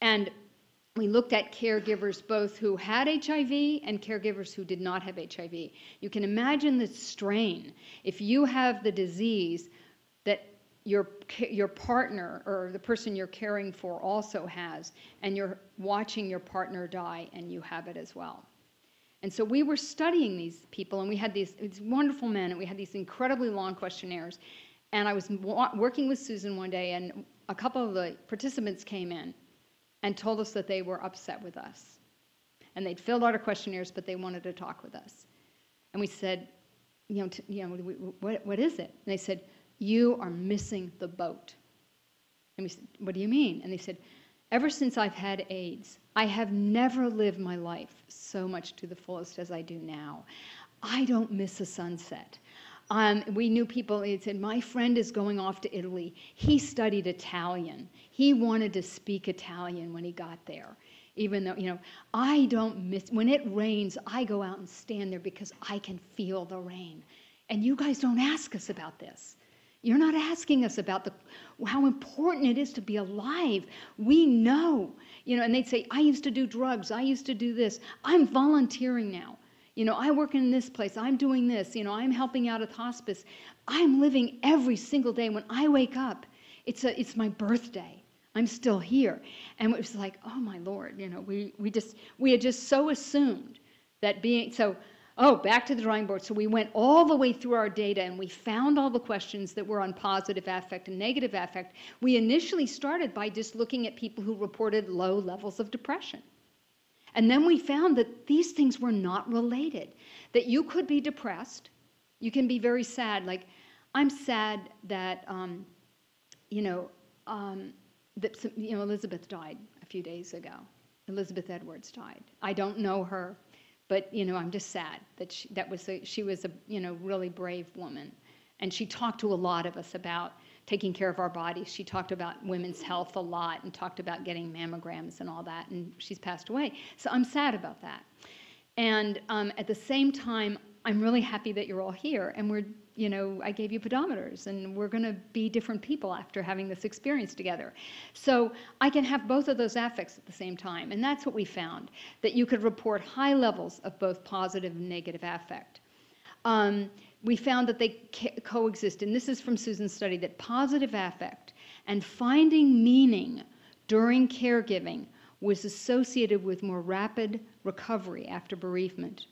And we looked at caregivers both who had HIV and caregivers who did not have HIV. You can imagine the strain. If you have the disease your your partner or the person you're caring for also has and you're watching your partner die and you have it as well. And so we were studying these people and we had these, wonderful men and we had these incredibly long questionnaires. And i was working with susan one day and a couple of the participants came in and told us that they were upset with us. And they'd filled out our questionnaires but they wanted to talk with us. And we said you know, you know what, what is it? And they said you are missing the boat. And we said, What do you mean? And they said, Ever since I've had AIDS, I have never lived my life so much to the fullest as I do now. I don't miss a sunset. Um, we knew people, he said, My friend is going off to Italy. He studied Italian. He wanted to speak Italian when he got there. Even though, you know, I don't miss, when it rains, I go out and stand there because I can feel the rain. And you guys don't ask us about this. You're not asking us about the, how important it is to be alive. We know, you know, and they'd say, I used to do drugs. I used to do this. I'm volunteering now. You know, I work in this place. I'm doing this. You know, I'm helping out at hospice. I'm living every single day. When I wake up, it's, a, it's my birthday. I'm still here. And it was like, oh my Lord, you know, we, we just, we had just so assumed that being, so Oh, back to the drawing board. So we went all the way through our data and we found all the questions that were on positive affect and negative affect. We initially started by just looking at people who reported low levels of depression. And then we found that these things were not related, that you could be depressed, you can be very sad. Like, I'm sad that, um, you know, um, that you know, Elizabeth died a few days ago. Elizabeth Edwards died. I don't know her. But you know, I'm just sad that she, that was a, she was a you know really brave woman, and she talked to a lot of us about taking care of our bodies. She talked about women's health a lot and talked about getting mammograms and all that. And she's passed away, so I'm sad about that. And um, at the same time, I'm really happy that you're all here. And we're, you know, I gave you pedometers and we're going to be different people after having this experience together. So I can have both of those affects at the same time. And that's what we found that you could report high levels of both positive and negative affect. Um, we found that they coexist. And this is from Susan's study that positive affect and finding meaning during caregiving was associated with more rapid recovery after bereavement.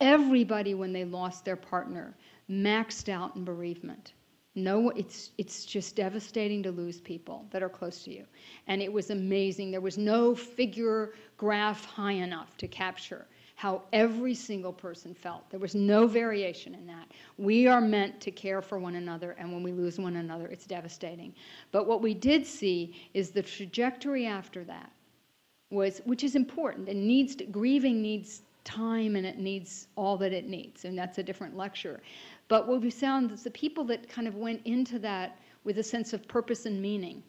Everybody, when they lost their partner, maxed out in bereavement. No, it's it's just devastating to lose people that are close to you. And it was amazing. There was no figure graph high enough to capture how every single person felt. There was no variation in that. We are meant to care for one another, and when we lose one another, it's devastating. But what we did see is the trajectory after that was, which is important, and needs to, grieving needs time and it needs all that it needs, and that's a different lecture. But what we found is the people that kind of went into that with a sense of purpose and meaning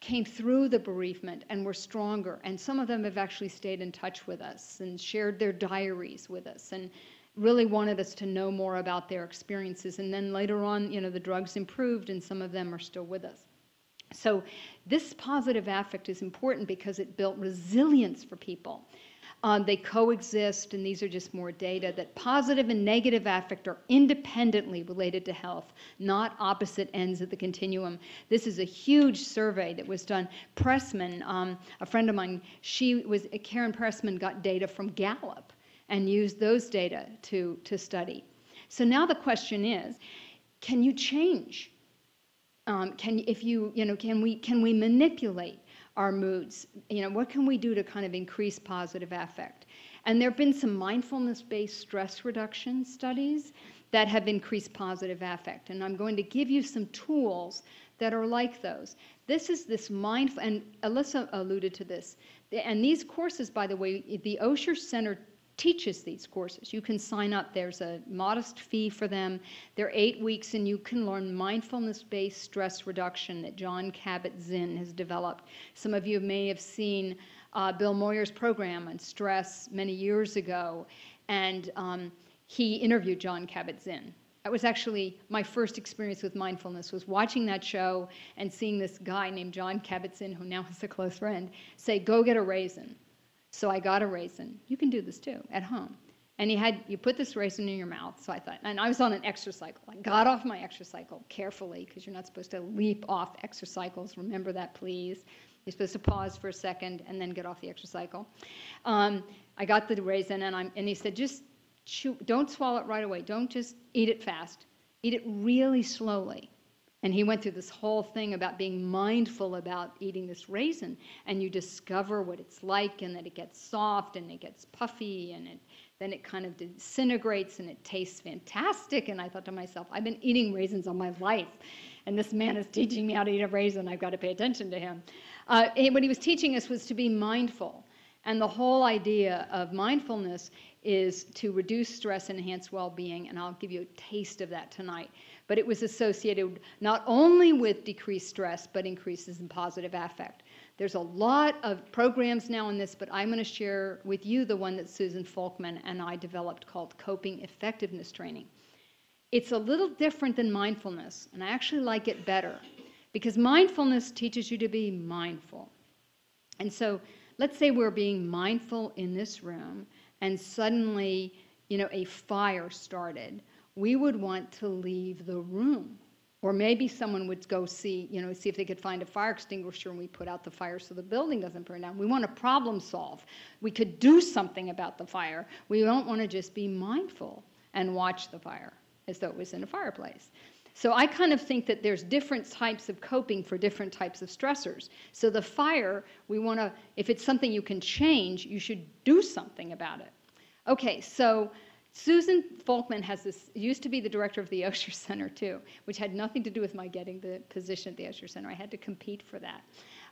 came through the bereavement and were stronger. And some of them have actually stayed in touch with us and shared their diaries with us and really wanted us to know more about their experiences. And then later on, you know, the drugs improved and some of them are still with us. So this positive affect is important because it built resilience for people. Um, they coexist, and these are just more data that positive and negative affect are independently related to health, not opposite ends of the continuum. This is a huge survey that was done. Pressman, um, a friend of mine, she was Karen Pressman got data from Gallup and used those data to, to study. So now the question is, can you change? Um, can if you you know can we can we manipulate our moods. You know, what can we do to kind of increase positive affect? And there have been some mindfulness based stress reduction studies that have increased positive affect. And I'm going to give you some tools that are like those. This is this mindful, and Elissa alluded to this. And these courses, by the way, the Osher Center teaches these courses. You can sign up. There's a modest fee for them. They're eight weeks, and you can learn mindfulness-based stress reduction that Jon Kabat-Zinn has developed. Some of you may have seen uh, Bill Moyers' program on stress many years ago, and um, he interviewed Jon Kabat-Zinn. That was actually my first experience with mindfulness was watching that show and seeing this guy named Jon Kabat-Zinn, who now is a close friend, say, "Go get a raisin." So I got a raisin. You can do this too at home. And you had you put this raisin in your mouth. So I thought, and I was on an exercycle. I got off my exercycle carefully because you're not supposed to leap off exercycles. Remember that, please. You're supposed to pause for a second and then get off the exercycle. Um, I got the raisin, and I'm and he said, just chew, don't swallow it right away. Don't just eat it fast. Eat it really slowly. And he went through this whole thing about being mindful about eating this raisin. And you discover what it's like, and that it gets soft and it gets puffy, and it, then it kind of disintegrates and it tastes fantastic. And I thought to myself, I've been eating raisins all my life. And this man is teaching me how to eat a raisin. I've got to pay attention to him. Uh, what he was teaching us was to be mindful. And the whole idea of mindfulness is to reduce stress and enhance well being. And I'll give you a taste of that tonight but it was associated not only with decreased stress, but increases in positive affect. There's a lot of programs now in this, but I'm going to share with you the one that Susan Folkman and I developed called Coping Effectiveness Training. It's a little different than mindfulness, and I actually like it better because mindfulness teaches you to be mindful. And so let's say we're being mindful in this room, and suddenly, you know, a fire started we would want to leave the room. Or maybe someone would go see, you know, see if they could find a fire extinguisher and we put out the fire so the building doesn't burn down. We want to problem solve. We could do something about the fire. We don't want to just be mindful and watch the fire as though it was in a fireplace. So I kind of think that there's different types of coping for different types of stressors. So the fire, we want to, if it's something you can change, you should do something about it. Okay, so Susan Folkman has this, used to be the director of the Osher Center too, which had nothing to do with my getting the position at the Osher Center. I had to compete for that.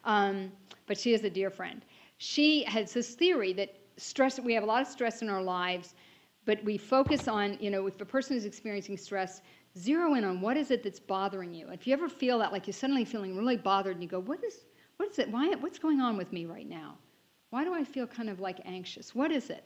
Um, but she is a dear friend. She has this theory that stress, we have a lot of stress in our lives, but we focus on, you know, if a person is experiencing stress, zero in on what is it that's bothering you. If you ever feel that, like you're suddenly feeling really bothered and you go, what is, what is it? Why, what's going on with me right now? Why do I feel kind of like anxious? What is it?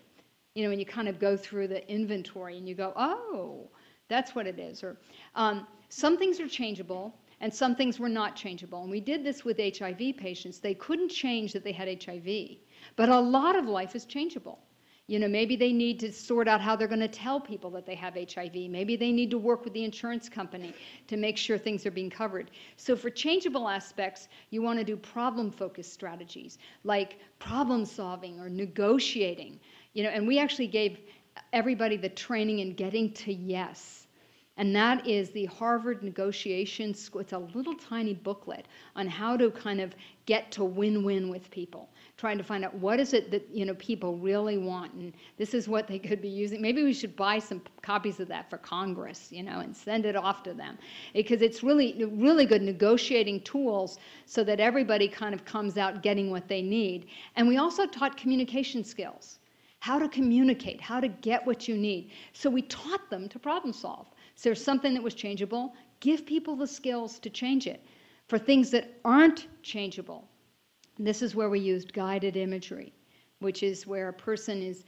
You know, and you kind of go through the inventory and you go, oh, that's what it is. Or um, some things are changeable and some things were not changeable. And we did this with HIV patients. They couldn't change that they had HIV, but a lot of life is changeable. You know, maybe they need to sort out how they're going to tell people that they have HIV. Maybe they need to work with the insurance company to make sure things are being covered. So, for changeable aspects, you want to do problem focused strategies like problem solving or negotiating. You know, and we actually gave everybody the training in getting to yes and that is the Harvard Negotiation School. It's a little tiny booklet on how to kind of get to win-win with people, trying to find out what is it that you know people really want, and this is what they could be using. Maybe we should buy some copies of that for Congress, you know, and send it off to them, because it's really really good negotiating tools so that everybody kind of comes out getting what they need. And we also taught communication skills how to communicate, how to get what you need. So we taught them to problem solve. So there's something that was changeable, give people the skills to change it. For things that aren't changeable, this is where we used guided imagery, which is where a person is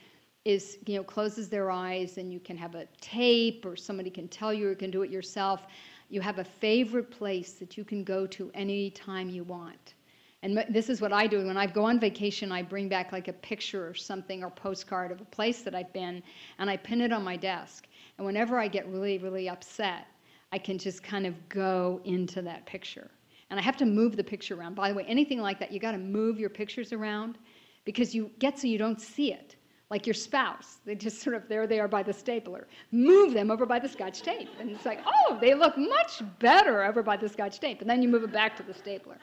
is you know closes their eyes and you can have a tape or somebody can tell you or you can do it yourself. You have a favorite place that you can go to any time you want. And this is what I do. When I go on vacation, I bring back like a picture or something or postcard of a place that I've been, and I pin it on my desk. And whenever I get really, really upset, I can just kind of go into that picture. And I have to move the picture around. By the way, anything like that, you got to move your pictures around because you get so you don't see it. Like your spouse, they just sort of, there they are by the stapler. Move them over by the scotch tape. And it's like, oh, they look much better over by the scotch tape. And then you move it back to the stapler.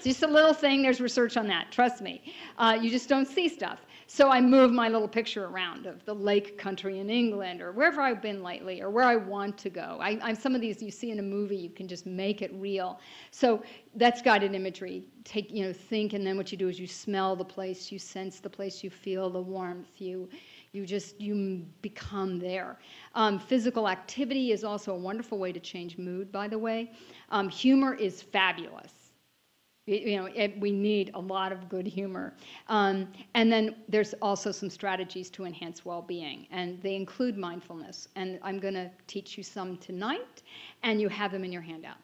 It's just a little thing. There's research on that. Trust me. Uh, you just don't see stuff. So I move my little picture around of the lake country in England or wherever I've been lately or where I want to go. I, I'm some of these you see in a movie, you can just make it real. So that's guided imagery. Take, you know, think, and then what you do is you smell the place, you sense the place, you feel the warmth, you you just you become there um, physical activity is also a wonderful way to change mood by the way um, humor is fabulous you know, it, we need a lot of good humor. Um, and then there's also some strategies to enhance well-being, and they include mindfulness. And I'm going to teach you some tonight, and you have them in your handout.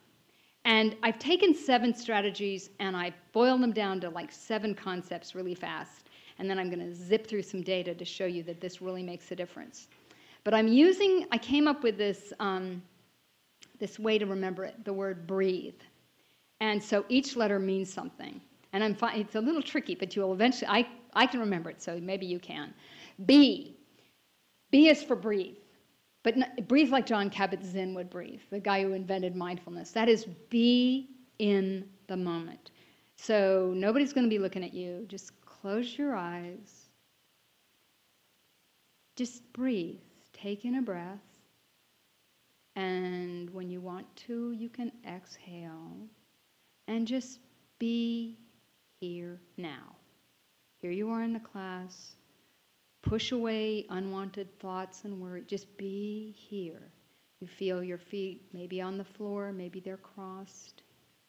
And I've taken seven strategies and I boiled them down to like seven concepts really fast. And then I'm going to zip through some data to show you that this really makes a difference. But I'm using, I came up with this, um, this way to remember it, the word breathe. And so each letter means something. And I'm fi- it's a little tricky, but you'll eventually, I, I can remember it, so maybe you can. B. B is for breathe. But breathe like Jon Kabat-Zinn would breathe, the guy who invented mindfulness. That is be in the moment. So nobody's going to be looking at you. Just close your eyes. Just breathe. Take in a breath. And when you want to, you can exhale and just be here now. Here you are in the class. Push away unwanted thoughts and worry. Just be here. You feel your feet maybe on the floor, maybe they're crossed.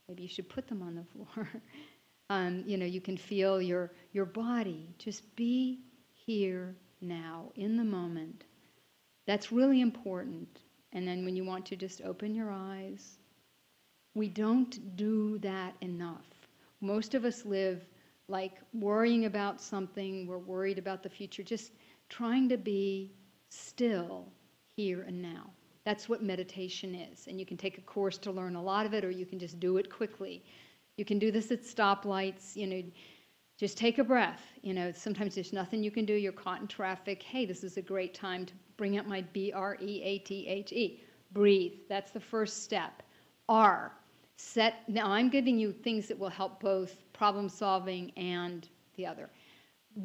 Maybe you should put them on the floor. um, you know, you can feel your your body. Just be here now in the moment. That's really important. And then when you want to just open your eyes, we don't do that enough. Most of us live like worrying about something, we're worried about the future, just trying to be still here and now. That's what meditation is. And you can take a course to learn a lot of it, or you can just do it quickly. You can do this at stoplights, you know, just take a breath. You know, sometimes there's nothing you can do. You're caught in traffic. Hey, this is a great time to bring up my B R E A T H E. Breathe. That's the first step. R, set now i'm giving you things that will help both problem solving and the other.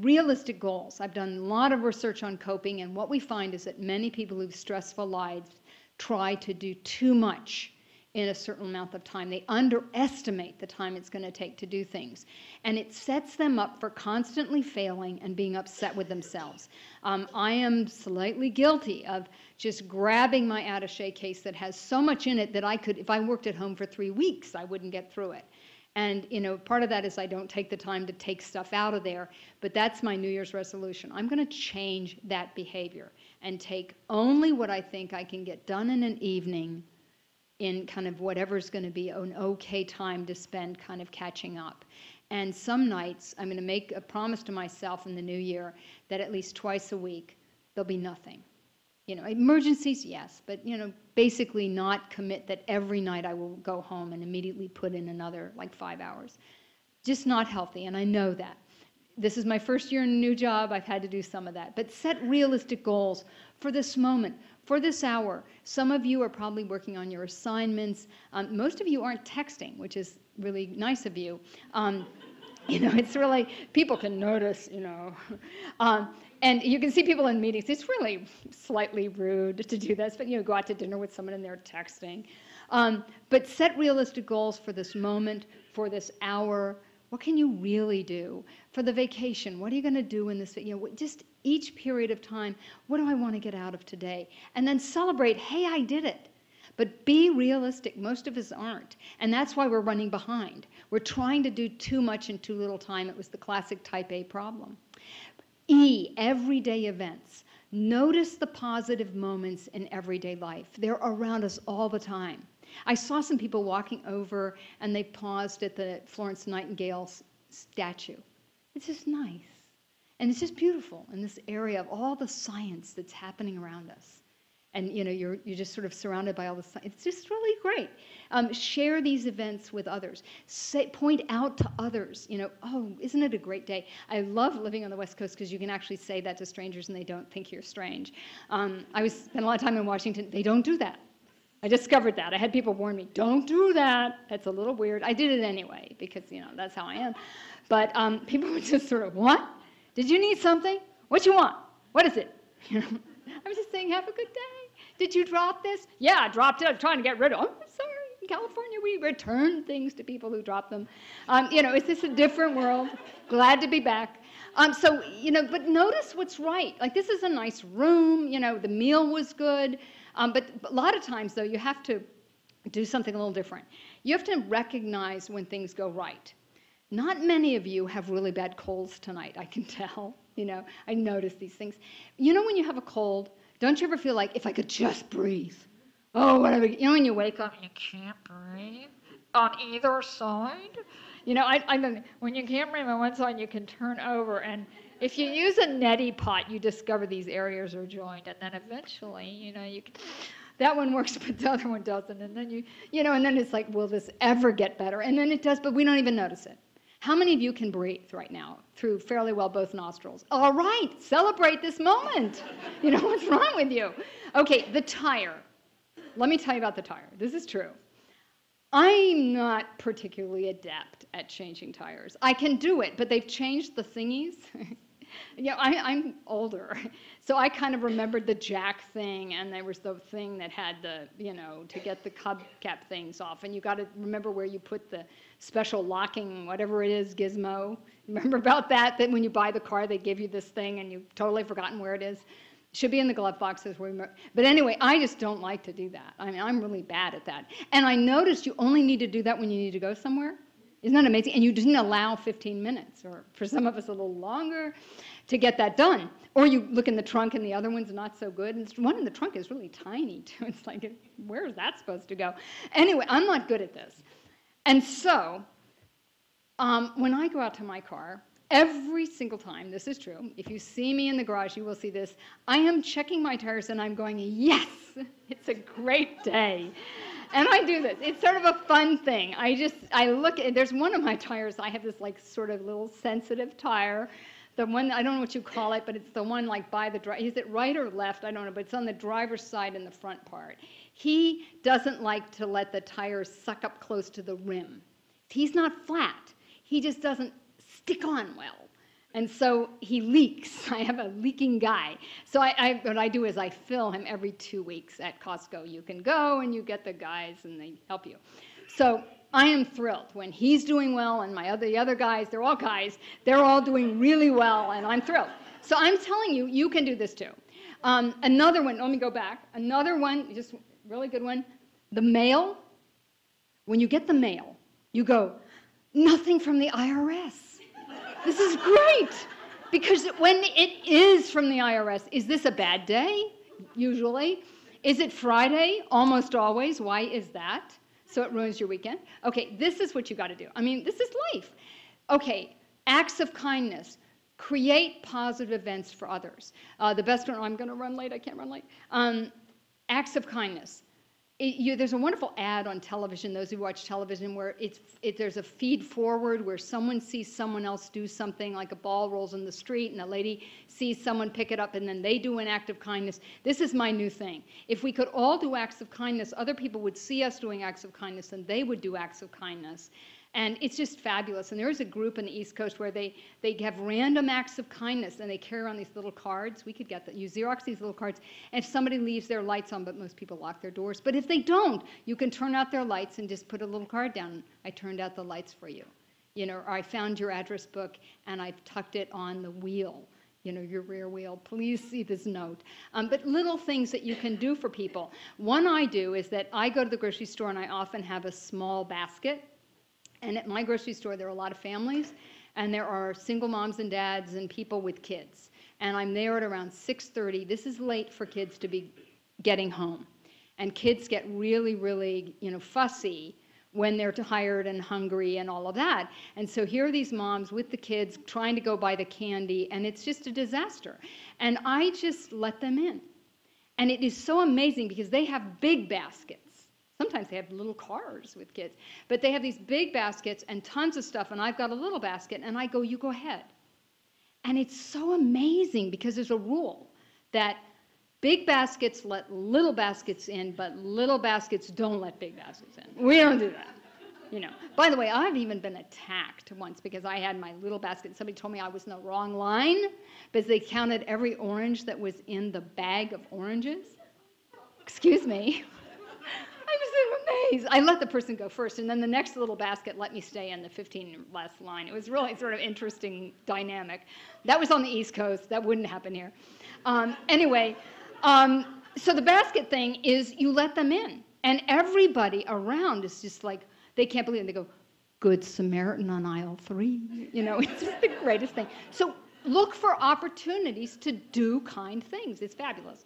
Realistic goals. I've done a lot of research on coping and what we find is that many people who have stressful lives try to do too much in a certain amount of time. They underestimate the time it's going to take to do things. And it sets them up for constantly failing and being upset with themselves. Um, I am slightly guilty of just grabbing my attache case that has so much in it that I could, if I worked at home for three weeks, I wouldn't get through it. And you know, part of that is I don't take the time to take stuff out of there, but that's my New Year's resolution. I'm going to change that behavior and take only what I think I can get done in an evening in kind of whatever's going to be an okay time to spend kind of catching up. And some nights I'm going to make a promise to myself in the new year that at least twice a week there'll be nothing. You know, emergencies, yes, but you know, basically not commit that every night I will go home and immediately put in another like five hours. Just not healthy, and I know that. This is my first year in a new job. I've had to do some of that. But set realistic goals for this moment, for this hour. Some of you are probably working on your assignments. Um, most of you aren't texting, which is really nice of you. Um, you know, it's really, people can notice, you know. Um, and you can see people in meetings. It's really slightly rude to do this, but you know, go out to dinner with someone and they're texting. Um, but set realistic goals for this moment, for this hour. What can you really do for the vacation? What are you going to do in this? You know, just each period of time. What do I want to get out of today? And then celebrate. Hey, I did it. But be realistic. Most of us aren't. And that's why we're running behind. We're trying to do too much in too little time. It was the classic type A problem. E, everyday events. Notice the positive moments in everyday life. They're around us all the time. I saw some people walking over and they paused at the Florence Nightingale statue. It's just nice. And it's just beautiful in this area of all the science that's happening around us and you know you're you're just sort of surrounded by all this. It's just really great. Um, share these events with others. Say, point out to others. You know, oh, isn't it a great day? I love living on the West Coast because you can actually say that to strangers and they don't think you're strange. Um, I was spent a lot of time in Washington. They don't do that. I discovered that. I had people warn me, don't do that. That's a little weird. I did it anyway because you know that's how I am. But um, people would just sort of, what? Did you need something? What you want? What is it? I'm just saying, have a good day. Did you drop this? Yeah, I dropped it. I'm trying to get rid of it. Oh, sorry. In California, we return things to people who drop them. Um, you know, it's just a different world. Glad to be back. Um, so, you know, but notice what's right. Like, this is a nice room. You know, the meal was good. Um, but a lot of times, though, you have to do something a little different. You have to recognize when things go right. Not many of you have really bad colds tonight, I can tell. You know, I notice these things. You know, when you have a cold, don't you ever feel like if I could just breathe? Oh, whatever. You know, when you wake up you can't breathe on either side? You know, I, I mean, when you can't breathe on one side, you can turn over. And if you use a neti pot, you discover these areas are joined. And then eventually, you know, you can, that one works, but the other one doesn't. And then you, you know, and then it's like, will this ever get better? And then it does, but we don't even notice it. How many of you can breathe right now through fairly well both nostrils? All right, celebrate this moment. You know, what's wrong with you? Okay, the tire. Let me tell you about the tire. This is true. I'm not particularly adept at changing tires. I can do it, but they've changed the thingies. know, I, I'm older, so I kind of remembered the jack thing, and there was the thing that had the, you know, to get the hubcap things off, and you got to remember where you put the special locking, whatever it is, gizmo. Remember about that? That when you buy the car, they give you this thing, and you've totally forgotten where it is. Should be in the glove boxes. Where but anyway, I just don't like to do that. I mean, I'm really bad at that. And I noticed you only need to do that when you need to go somewhere. Isn't that amazing? And you didn't allow 15 minutes, or for some of us a little longer, to get that done. Or you look in the trunk and the other one's not so good. And one in the trunk is really tiny too. It's like, where is that supposed to go? Anyway, I'm not good at this. And so, um, when I go out to my car, every single time, this is true, if you see me in the garage, you will see this. I am checking my tires and I'm going, yes, it's a great day and I do this. It's sort of a fun thing. I just I look at there's one of my tires. I have this like sort of little sensitive tire. The one I don't know what you call it, but it's the one like by the drive. Is it right or left? I don't know, but it's on the driver's side in the front part. He doesn't like to let the tires suck up close to the rim. He's not flat. He just doesn't stick on well. And so he leaks. I have a leaking guy. So I, I, what I do is I fill him every two weeks at Costco. You can go and you get the guys and they help you. So I am thrilled when he's doing well and my other the other guys, they're all guys, they're all doing really well and I'm thrilled. So I'm telling you, you can do this too. Um, another one, let me go back. Another one, just really good one. The mail, when you get the mail, you go, Nothing from the IRS. This is great because when it is from the IRS, is this a bad day? Usually. Is it Friday? Almost always. Why is that? So it ruins your weekend. Okay, this is what you got to do. I mean, this is life. Okay, acts of kindness. Create positive events for others. Uh, the best one, oh, I'm going to run late, I can't run late. Um, acts of kindness. It, you, there's a wonderful ad on television, those who watch television, where it's, it, there's a feed forward where someone sees someone else do something, like a ball rolls in the street, and a lady sees someone pick it up, and then they do an act of kindness. This is my new thing. If we could all do acts of kindness, other people would see us doing acts of kindness, and they would do acts of kindness. And it's just fabulous. And there is a group in the East Coast where they, they have random acts of kindness and they carry around these little cards. We could get that. You Xerox these little cards. And if somebody leaves their lights on, but most people lock their doors. But if they don't, you can turn out their lights and just put a little card down. I turned out the lights for you. You know, or I found your address book and I've tucked it on the wheel you know, your rear wheel. Please see this note. Um, but little things that you can do for people. One I do is that I go to the grocery store and I often have a small basket and at my grocery store, there are a lot of families, and there are single moms and dads and people with kids. And I'm there at around 6:30. This is late for kids to be getting home, and kids get really, really, you know, fussy when they're tired and hungry and all of that. And so here are these moms with the kids trying to go buy the candy, and it's just a disaster. And I just let them in. And it is so amazing because they have big baskets. Sometimes they have little cars with kids, but they have these big baskets and tons of stuff, and I've got a little basket, and I go, You go ahead. And it's so amazing because there's a rule that big baskets let little baskets in, but little baskets don't let big baskets in. We don't do that. You know. By the way, I've even been attacked once because I had my little basket. Somebody told me I was in the wrong line because they counted every orange that was in the bag of oranges. Excuse me. I let the person go first, and then the next little basket let me stay in the 15 last line. It was really sort of interesting dynamic. That was on the East Coast. That wouldn't happen here. Um, anyway, um, so the basket thing is you let them in, and everybody around is just like they can't believe it. They go, "Good Samaritan on aisle three. You know, it's just the greatest thing. So look for opportunities to do kind things. It's fabulous.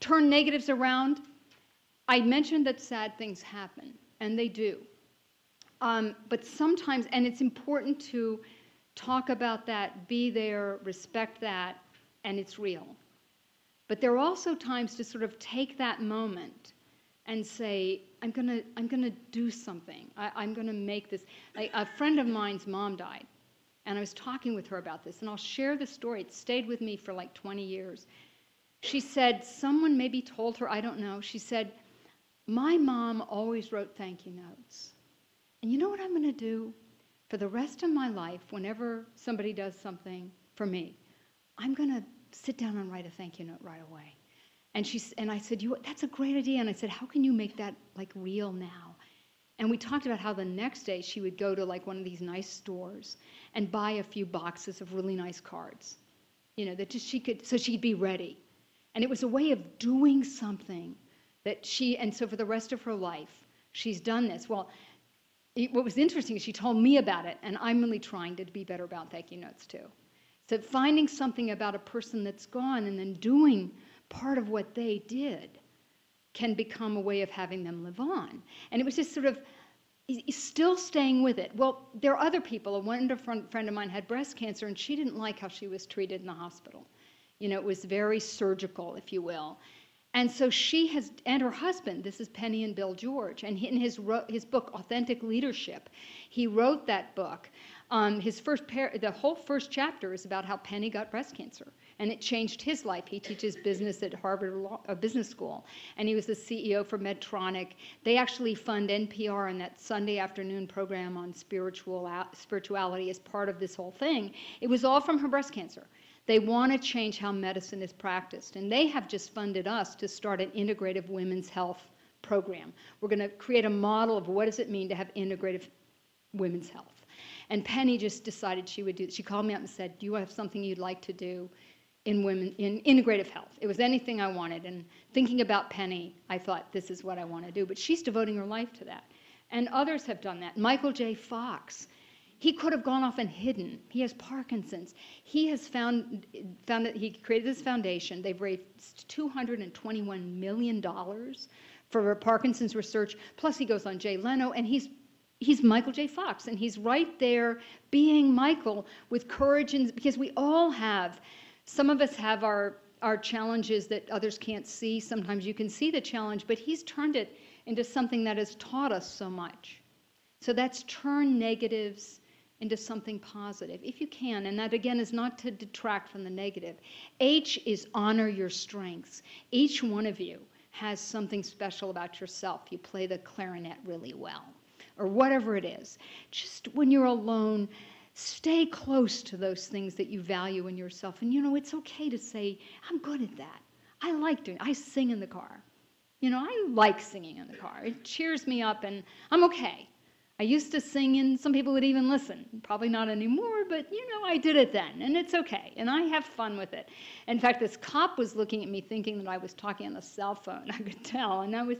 Turn negatives around I mentioned that sad things happen, and they do. Um, but sometimes, and it's important to talk about that, be there, respect that, and it's real. But there are also times to sort of take that moment and say, I'm gonna, I'm gonna do something. I, am gonna make this. A friend of mine's mom died, and I was talking with her about this, and I'll share the story. It stayed with me for like 20 years. She said, someone maybe told her, I don't know. She said, my mom always wrote thank you notes. And you know what I'm going to do? For the rest of my life, whenever somebody does something for me, I'm going to sit down and write a thank you note right away. And she and I said, "You that's a great idea." And I said, "How can you make that like real now?" And we talked about how the next day she would go to like one of these nice stores and buy a few boxes of really nice cards. You know, that just she could so she'd be ready. And it was a way of doing something that she, and so for the rest of her life, she's done this. Well, it, what was interesting is she told me about it, and I'm really trying to be better about thank you notes too. So finding something about a person that's gone and then doing part of what they did can become a way of having them live on. And it was just sort of still staying with it. Well, there are other people. A wonderful friend of mine had breast cancer, and she didn't like how she was treated in the hospital. You know, it was very surgical, if you will. And so she has, and her husband, this is Penny and Bill George, and in his, his book, Authentic Leadership, he wrote that book. Um, his first the whole first chapter is about how Penny got breast cancer, and it changed his life. He teaches business at Harvard Law, uh, Business School, and he was the CEO for Medtronic. They actually fund NPR and that Sunday afternoon program on spiritual spirituality as part of this whole thing. It was all from her breast cancer. They want to change how medicine is practiced, and they have just funded us to start an integrative women's health program. We're going to create a model of what does it mean to have integrative women's health. And Penny just decided she would do. She called me up and said, "Do you have something you'd like to do in women in integrative health?" It was anything I wanted. And thinking about Penny, I thought this is what I want to do. But she's devoting her life to that, and others have done that. Michael J. Fox He could have gone off and hidden. He has Parkinson's. He has found, found that he created this foundation. They've raised $221 million for Parkinson's research. Plus, he goes on Jay Leno, and he's he's Michael J. Fox, and he's right there being Michael with courage, and because we all have. Some of us have our our challenges that others can't see. Sometimes you can see the challenge, but he's turned it into something that has taught us so much. So that's turn negatives into something positive, if you can. And that, again, is not to detract from the negative. H is honor your strengths. Each one of you has something special about yourself. You play the clarinet really well, or whatever it is. Just when you're alone, stay close to those things that you value in yourself. And you know, it's okay to say, I'm good at that. I like doing it. I sing in the car. You know, I like singing in the car. It cheers me up and I'm okay. I used to sing and some people would even listen. Probably not anymore, but you know, I did it then and it's okay. And I have fun with it. In fact, this cop was looking at me thinking that I was talking on the cell phone. I could tell. And I was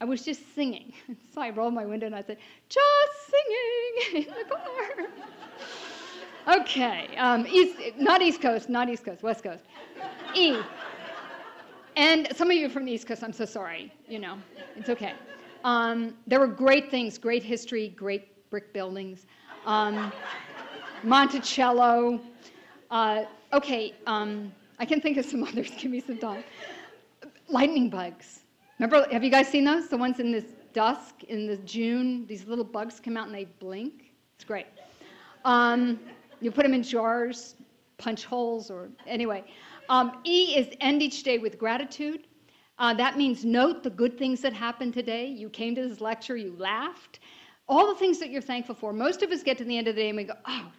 I was just singing. So I rolled my window and I said, just singing in the car. Okay, um, east, not East Coast, not East Coast, West Coast. E. And some of you from the East Coast, I'm so sorry, you know, it's okay. Um, there were great things, great history, great brick buildings. Um, Monticello. Uh, okay, um, I can think of some others, give me some time. Lightning bugs. Remember, have you guys seen those? The ones in this dusk, in the June, these little bugs come out and they blink. It's great. Um, you put them in jars, punch holes, or anyway. Um, e is end each day with gratitude. Uh, that means note the good things that happened today. You came to this lecture, you laughed. All the things that you're thankful for. Most of us get to the end of the day and we go, oh,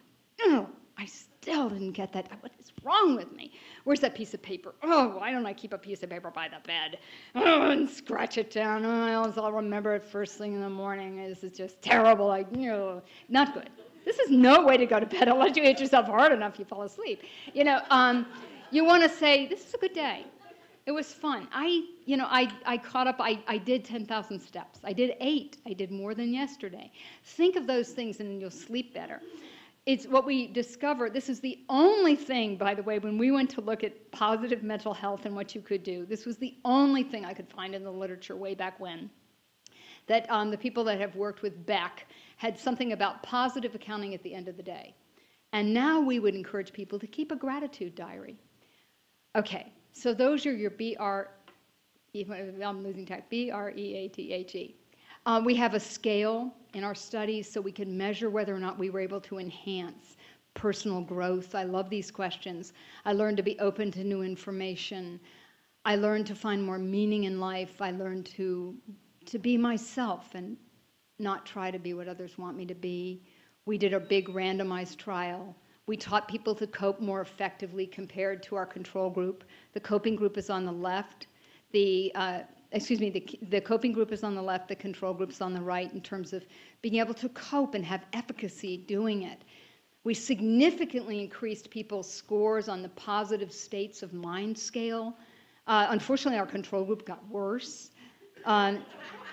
no, I still didn't get that. What is wrong with me? Where's that piece of paper? Oh, why don't I keep a piece of paper by the bed? Oh, and scratch it down. Oh, I'll remember it first thing in the morning. This is just terrible. Like, know, not good. This is no way to go to bed unless you hit yourself hard enough, you fall asleep. You know, um, you want to say, this is a good day. It was fun. I, you know, I, I caught up, I, I did 10,000 steps. I did eight. I did more than yesterday. Think of those things and you'll sleep better. It's what we discovered. This is the only thing, by the way, when we went to look at positive mental health and what you could do, this was the only thing I could find in the literature way back when. That um, the people that have worked with Beck had something about positive accounting at the end of the day. And now we would encourage people to keep a gratitude diary. Okay, so those are your BR, I'm losing track, B-R-E-A-T-H-E. Uh, we have a scale in our studies so we can measure whether or not we were able to enhance personal growth. I love these questions. I learned to be open to new information. I learned to find more meaning in life. I learned to, to be myself and not try to be what others want me to be. We did a big randomized trial. We taught people to cope more effectively compared to our control group. The coping group is on the left. The uh, excuse me, the, the coping group is on the left, the control group is on the right in terms of being able to cope and have efficacy doing it. We significantly increased people's scores on the positive states of mind scale. Uh, unfortunately, our control group got worse. Uh,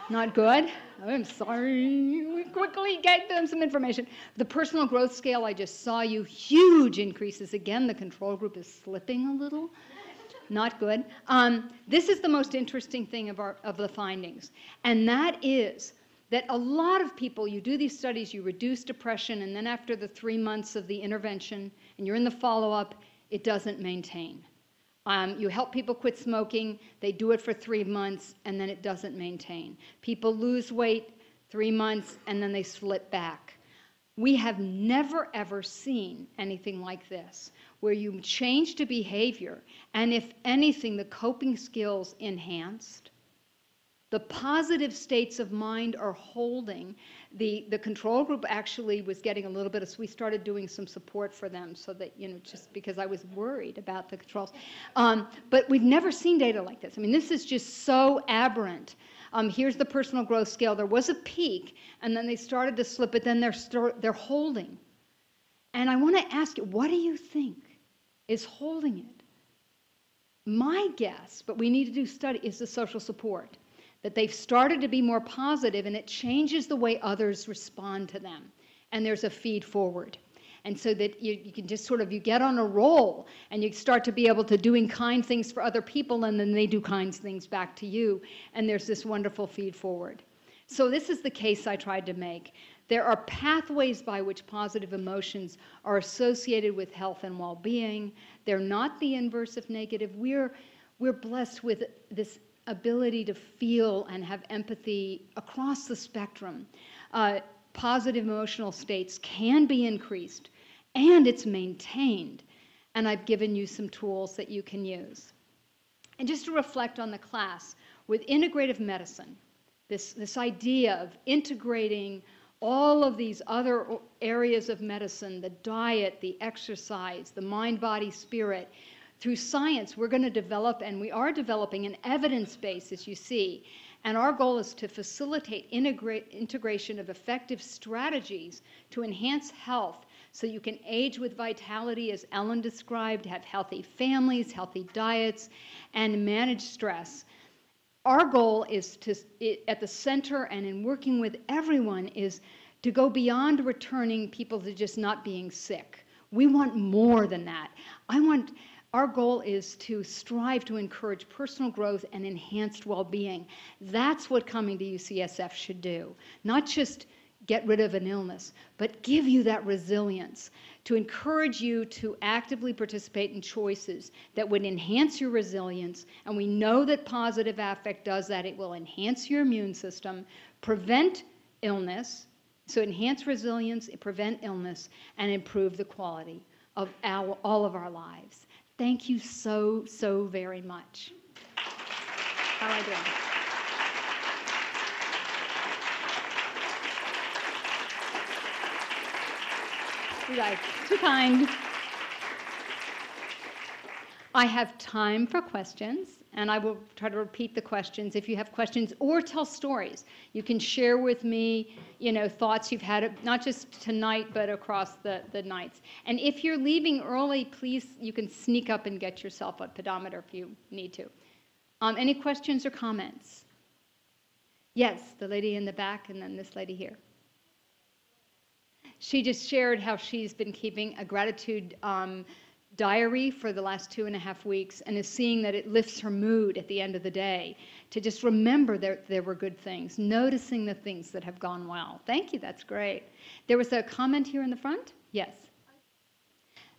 not good. I'm sorry. We quickly get them some information. The personal growth scale, I just saw you, huge increases. Again, the control group is slipping a little. Not good. Um, this is the most interesting thing of, our, of the findings, and that is that a lot of people, you do these studies, you reduce depression, and then after the three months of the intervention, and you're in the follow up, it doesn't maintain. Um, you help people quit smoking, they do it for three months, and then it doesn't maintain. People lose weight three months, and then they slip back. We have never, ever seen anything like this, where you change the behavior, and if anything, the coping skills enhanced, the positive states of mind are holding. The, the control group actually was getting a little bit of, so we started doing some support for them so that, you know, just because I was worried about the controls. Um, but we've never seen data like this. I mean, this is just so aberrant. Um, here's the personal growth scale. There was a peak, and then they started to slip, but then they're, start, they're holding. And I want to ask you, what do you think is holding it? My guess, but we need to do study, is the social support that they've started to be more positive and it changes the way others respond to them. and there's a feed forward. And so that you, you can just sort of you get on a roll and you start to be able to doing kind things for other people and then they do kind things back to you. And there's this wonderful feed forward. So this is the case i tried to make. There are pathways by which positive emotions are associated with health and well-being. They're not the inverse of negative. We're we're blessed with this ability to feel and have empathy across the spectrum uh, positive emotional states can be increased and it's maintained. And I've given you some tools that you can use. And just to reflect on the class, with integrative medicine, this, this idea of integrating all of these other areas of medicine the diet, the exercise, the mind, body, spirit through science, we're going to develop, and we are developing an evidence base, as you see. And our goal is to facilitate integra- integration of effective strategies to enhance health so you can age with vitality, as Ellen described, have healthy families, healthy diets, and manage stress. Our goal is to, at the center and in working with everyone, is to go beyond returning people to just not being sick. We want more than that. I want our goal is to strive to encourage personal growth and enhanced well being. That's what coming to UCSF should do. Not just get rid of an illness, but give you that resilience to encourage you to actively participate in choices that would enhance your resilience. And we know that positive affect does that. It will enhance your immune system, prevent illness, so enhance resilience, prevent illness, and improve the quality of all of our lives. Thank you so, so very much. How are I doing? You guys, too kind. I have time for questions, and I will try to repeat the questions if you have questions or tell stories. You can share with me, you know, thoughts you've had, not just tonight, but across the, the nights. And if you're leaving early, please, you can sneak up and get yourself a pedometer if you need to. Um, any questions or comments? Yes, the lady in the back, and then this lady here she just shared how she's been keeping a gratitude um, diary for the last two and a half weeks and is seeing that it lifts her mood at the end of the day to just remember that there were good things, noticing the things that have gone well. Thank you, that's great. There was a comment here in the front? Yes.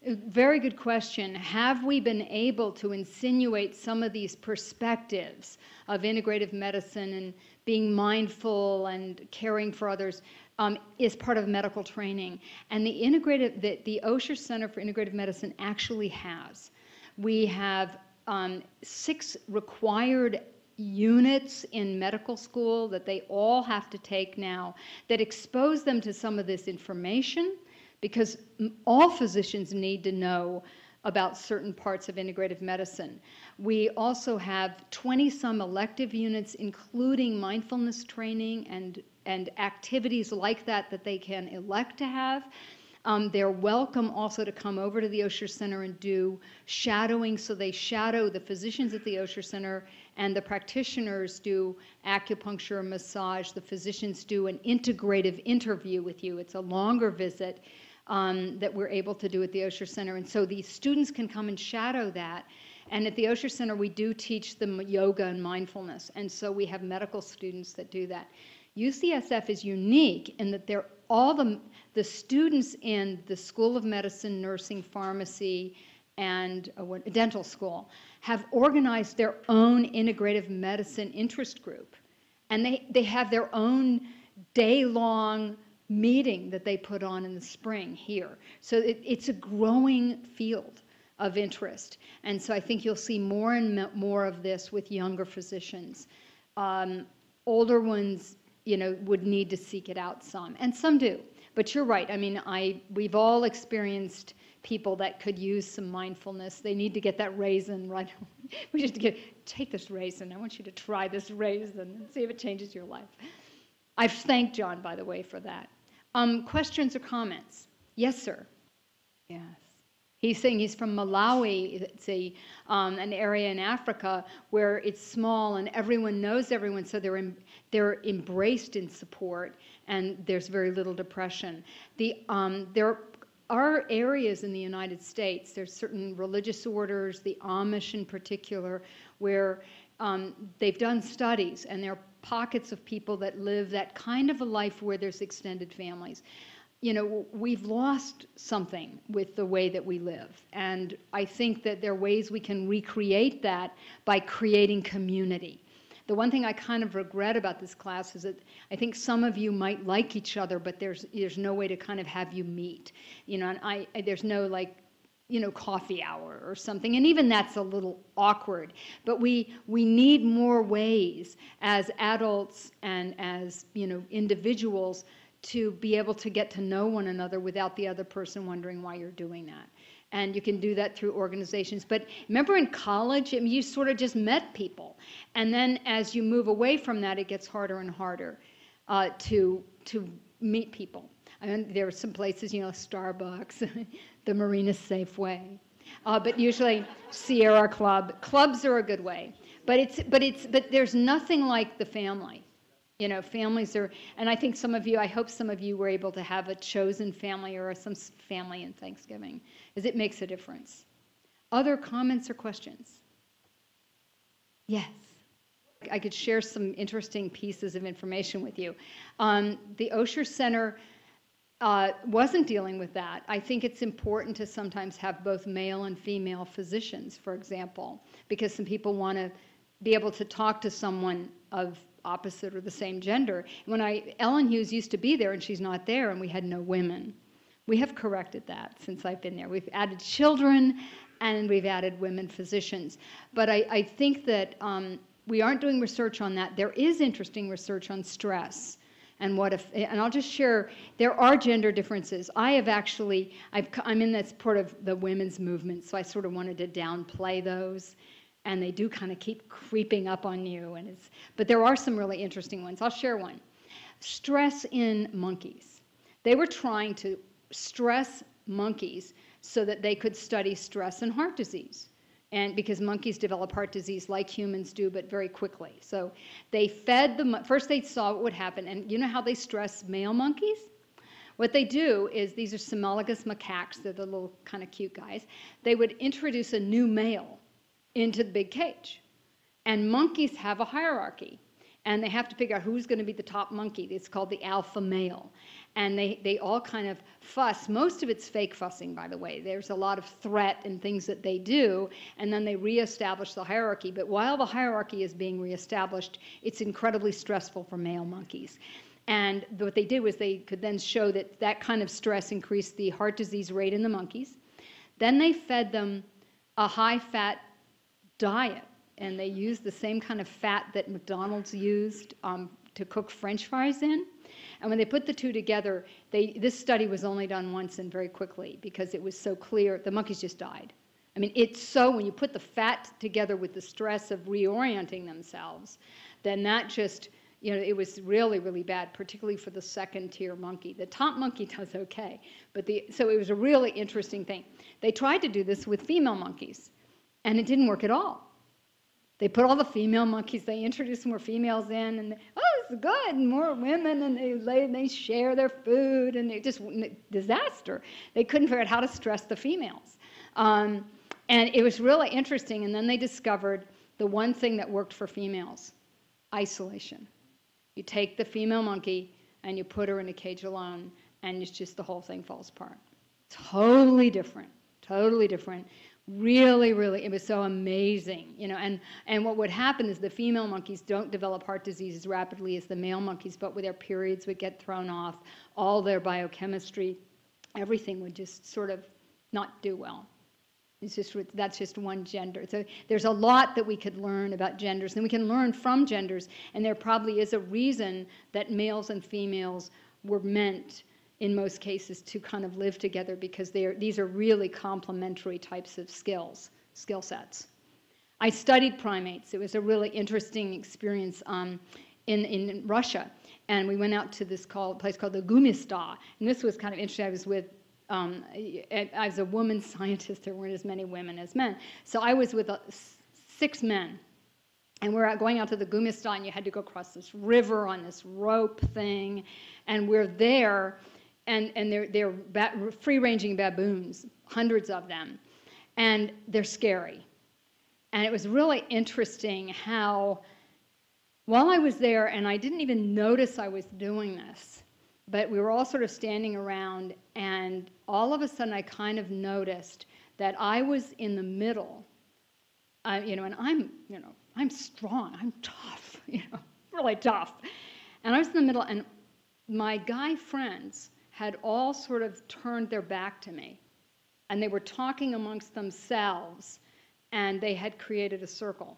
Very good question. Have we been able to insinuate some of these perspectives of integrative medicine and being mindful and caring for others um, is part of medical training. And the integrative, the, the Osher Center for Integrative Medicine actually has. We have um, six required units in medical school that they all have to take now that expose them to some of this information because all physicians need to know about certain parts of integrative medicine. We also have 20 some elective units, including mindfulness training and, and activities like that that they can elect to have. Um, they're welcome also to come over to the Osher Center and do shadowing. So they shadow the physicians at the Osher Center, and the practitioners do acupuncture, and massage. The physicians do an integrative interview with you. It's a longer visit um, that we're able to do at the Osher Center. And so these students can come and shadow that. And at the Osher Center, we do teach them yoga and mindfulness. And so we have medical students that do that. UCSF is unique in that they're all the, the students in the School of Medicine, Nursing, Pharmacy, and uh, dental school have organized their own integrative medicine interest group. And they, they have their own day long meeting that they put on in the spring here. So it, it's a growing field of interest. And so I think you'll see more and more of this with younger physicians. Um, older ones, you know, would need to seek it out some, and some do. But you're right. I mean, I we've all experienced people that could use some mindfulness. They need to get that raisin right. we just get take this raisin. I want you to try this raisin and see if it changes your life. I've thanked John, by the way, for that. Um, questions or comments? Yes, sir. Yes. He's saying he's from Malawi. It's a, um, an area in Africa where it's small and everyone knows everyone, so they're, em- they're embraced in support and there's very little depression. The, um, there are areas in the United States, there's certain religious orders, the Amish in particular, where um, they've done studies and there are pockets of people that live that kind of a life where there's extended families you know, we've lost something with the way that we live. And I think that there are ways we can recreate that by creating community. The one thing I kind of regret about this class is that I think some of you might like each other, but there's there's no way to kind of have you meet. You know, and I, I there's no like you know coffee hour or something and even that's a little awkward but we we need more ways as adults and as you know individuals to be able to get to know one another without the other person wondering why you're doing that. And you can do that through organizations. But remember in college, I mean, you sort of just met people. And then as you move away from that, it gets harder and harder uh, to, to meet people. I mean, there are some places, you know, Starbucks, the Marina Safeway. Uh, but usually Sierra Club. Clubs are a good way. But, it's, but, it's, but there's nothing like the family you know, families are, and I think some of you, I hope some of you were able to have a chosen family or some family in Thanksgiving, because it makes a difference. Other comments or questions? Yes. I could share some interesting pieces of information with you. Um, the Osher Center uh, wasn't dealing with that. I think it's important to sometimes have both male and female physicians, for example, because some people want to be able to talk to someone of opposite or the same gender. When I Ellen Hughes used to be there and she's not there and we had no women. We have corrected that since I've been there. We've added children and we've added women physicians. But I, I think that um, we aren't doing research on that. There is interesting research on stress and what if and i'll just share there are gender differences i have actually i am in that part of the women's movement so i sort of wanted to downplay those and they do kind of keep creeping up on you. And it's, but there are some really interesting ones. I'll share one. Stress in monkeys. They were trying to stress monkeys so that they could study stress and heart disease. And because monkeys develop heart disease like humans do, but very quickly. So they fed the, first they saw what would happen. And you know how they stress male monkeys? What they do is, these are Cynomolgus macaques, they're the little kind of cute guys. They would introduce a new male into the big cage. And monkeys have a hierarchy. And they have to figure out who's going to be the top monkey. It's called the alpha male. And they, they all kind of fuss. Most of it's fake fussing, by the way. There's a lot of threat and things that they do, and then they reestablish the hierarchy. But while the hierarchy is being reestablished, it's incredibly stressful for male monkeys. And what they did was they could then show that that kind of stress increased the heart disease rate in the monkeys. Then they fed them a high fat diet, and they used the same kind of fat that McDonald's used um, to cook French fries in. And when they put the two together, they, this study was only done once and very quickly because it was so clear the monkeys just died. I mean, it's so when you put the fat together with the stress of reorienting themselves, then that just, you know, it was really, really bad, particularly for the second tier monkey. The top monkey does okay, but the, so it was a really interesting thing. They tried to do this with female monkeys. And it didn't work at all. They put all the female monkeys, they introduced more females in, and they, oh, it's good, and more women, and they lay, they share their food, and it just disaster. They couldn't figure out how to stress the females. Um, and it was really interesting. And then they discovered the one thing that worked for females isolation. You take the female monkey and you put her in a cage alone, and it's just the whole thing falls apart. Totally different. Totally different really really it was so amazing you know and and what would happen is the female monkeys don't develop heart disease as rapidly as the male monkeys but with their periods would get thrown off all their biochemistry everything would just sort of not do well. It's just that's just one gender. So there's a lot that we could learn about genders and we can learn from genders and there probably is a reason that males and females were meant in most cases to kind of live together because these are really complementary types of skills, skill sets. I studied primates. It was a really interesting experience um, in, in Russia. And we went out to this call, place called the Gumista. And this was kind of interesting. I was with um, as a woman scientist, there weren't as many women as men. So I was with uh, six men. And we're going out to the Gumista, and you had to go across this river on this rope thing. And we're there, and, and they're, they're free ranging baboons, hundreds of them. And they're scary. And it was really interesting how, while I was there, and I didn't even notice I was doing this, but we were all sort of standing around, and all of a sudden I kind of noticed that I was in the middle, uh, you know, and I'm, you know, I'm strong, I'm tough, you know, really tough. And I was in the middle, and my guy friends had all sort of turned their back to me, and they were talking amongst themselves, and they had created a circle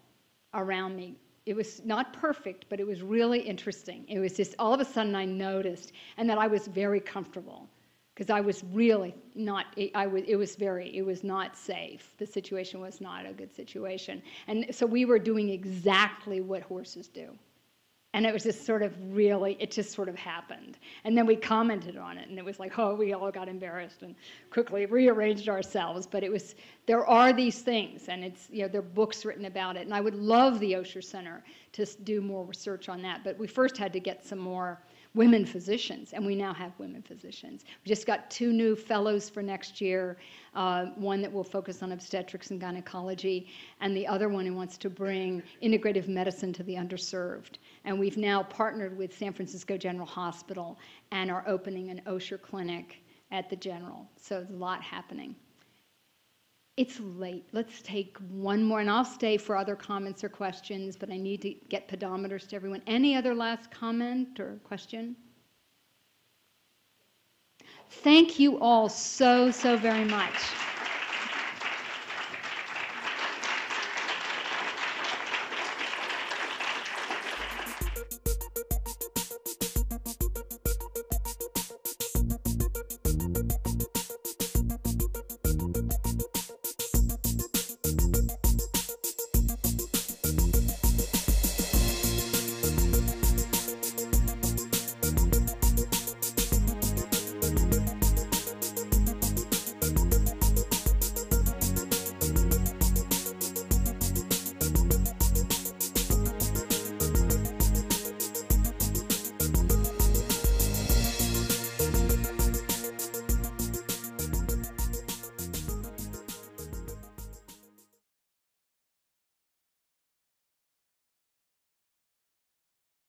around me it was not perfect, but it was really interesting. It was just all of a sudden I noticed, and that I was very comfortable because I was really not. I was. It was very. It was not safe. The situation was not a good situation, and so we were doing exactly what horses do. And it was just sort of really, it just sort of happened. And then we commented on it, and it was like, oh, we all got embarrassed and quickly rearranged ourselves. But it was, there are these things, and it's, you know, there are books written about it. And I would love the Osher Center to do more research on that. But we first had to get some more women physicians, and we now have women physicians. We just got two new fellows for next year, uh, one that will focus on obstetrics and gynecology, and the other one who wants to bring integrative medicine to the underserved. And we've now partnered with San Francisco General Hospital and are opening an Osher clinic at the General. So there's a lot happening. It's late. Let's take one more, and I'll stay for other comments or questions, but I need to get pedometers to everyone. Any other last comment or question? Thank you all so, so very much.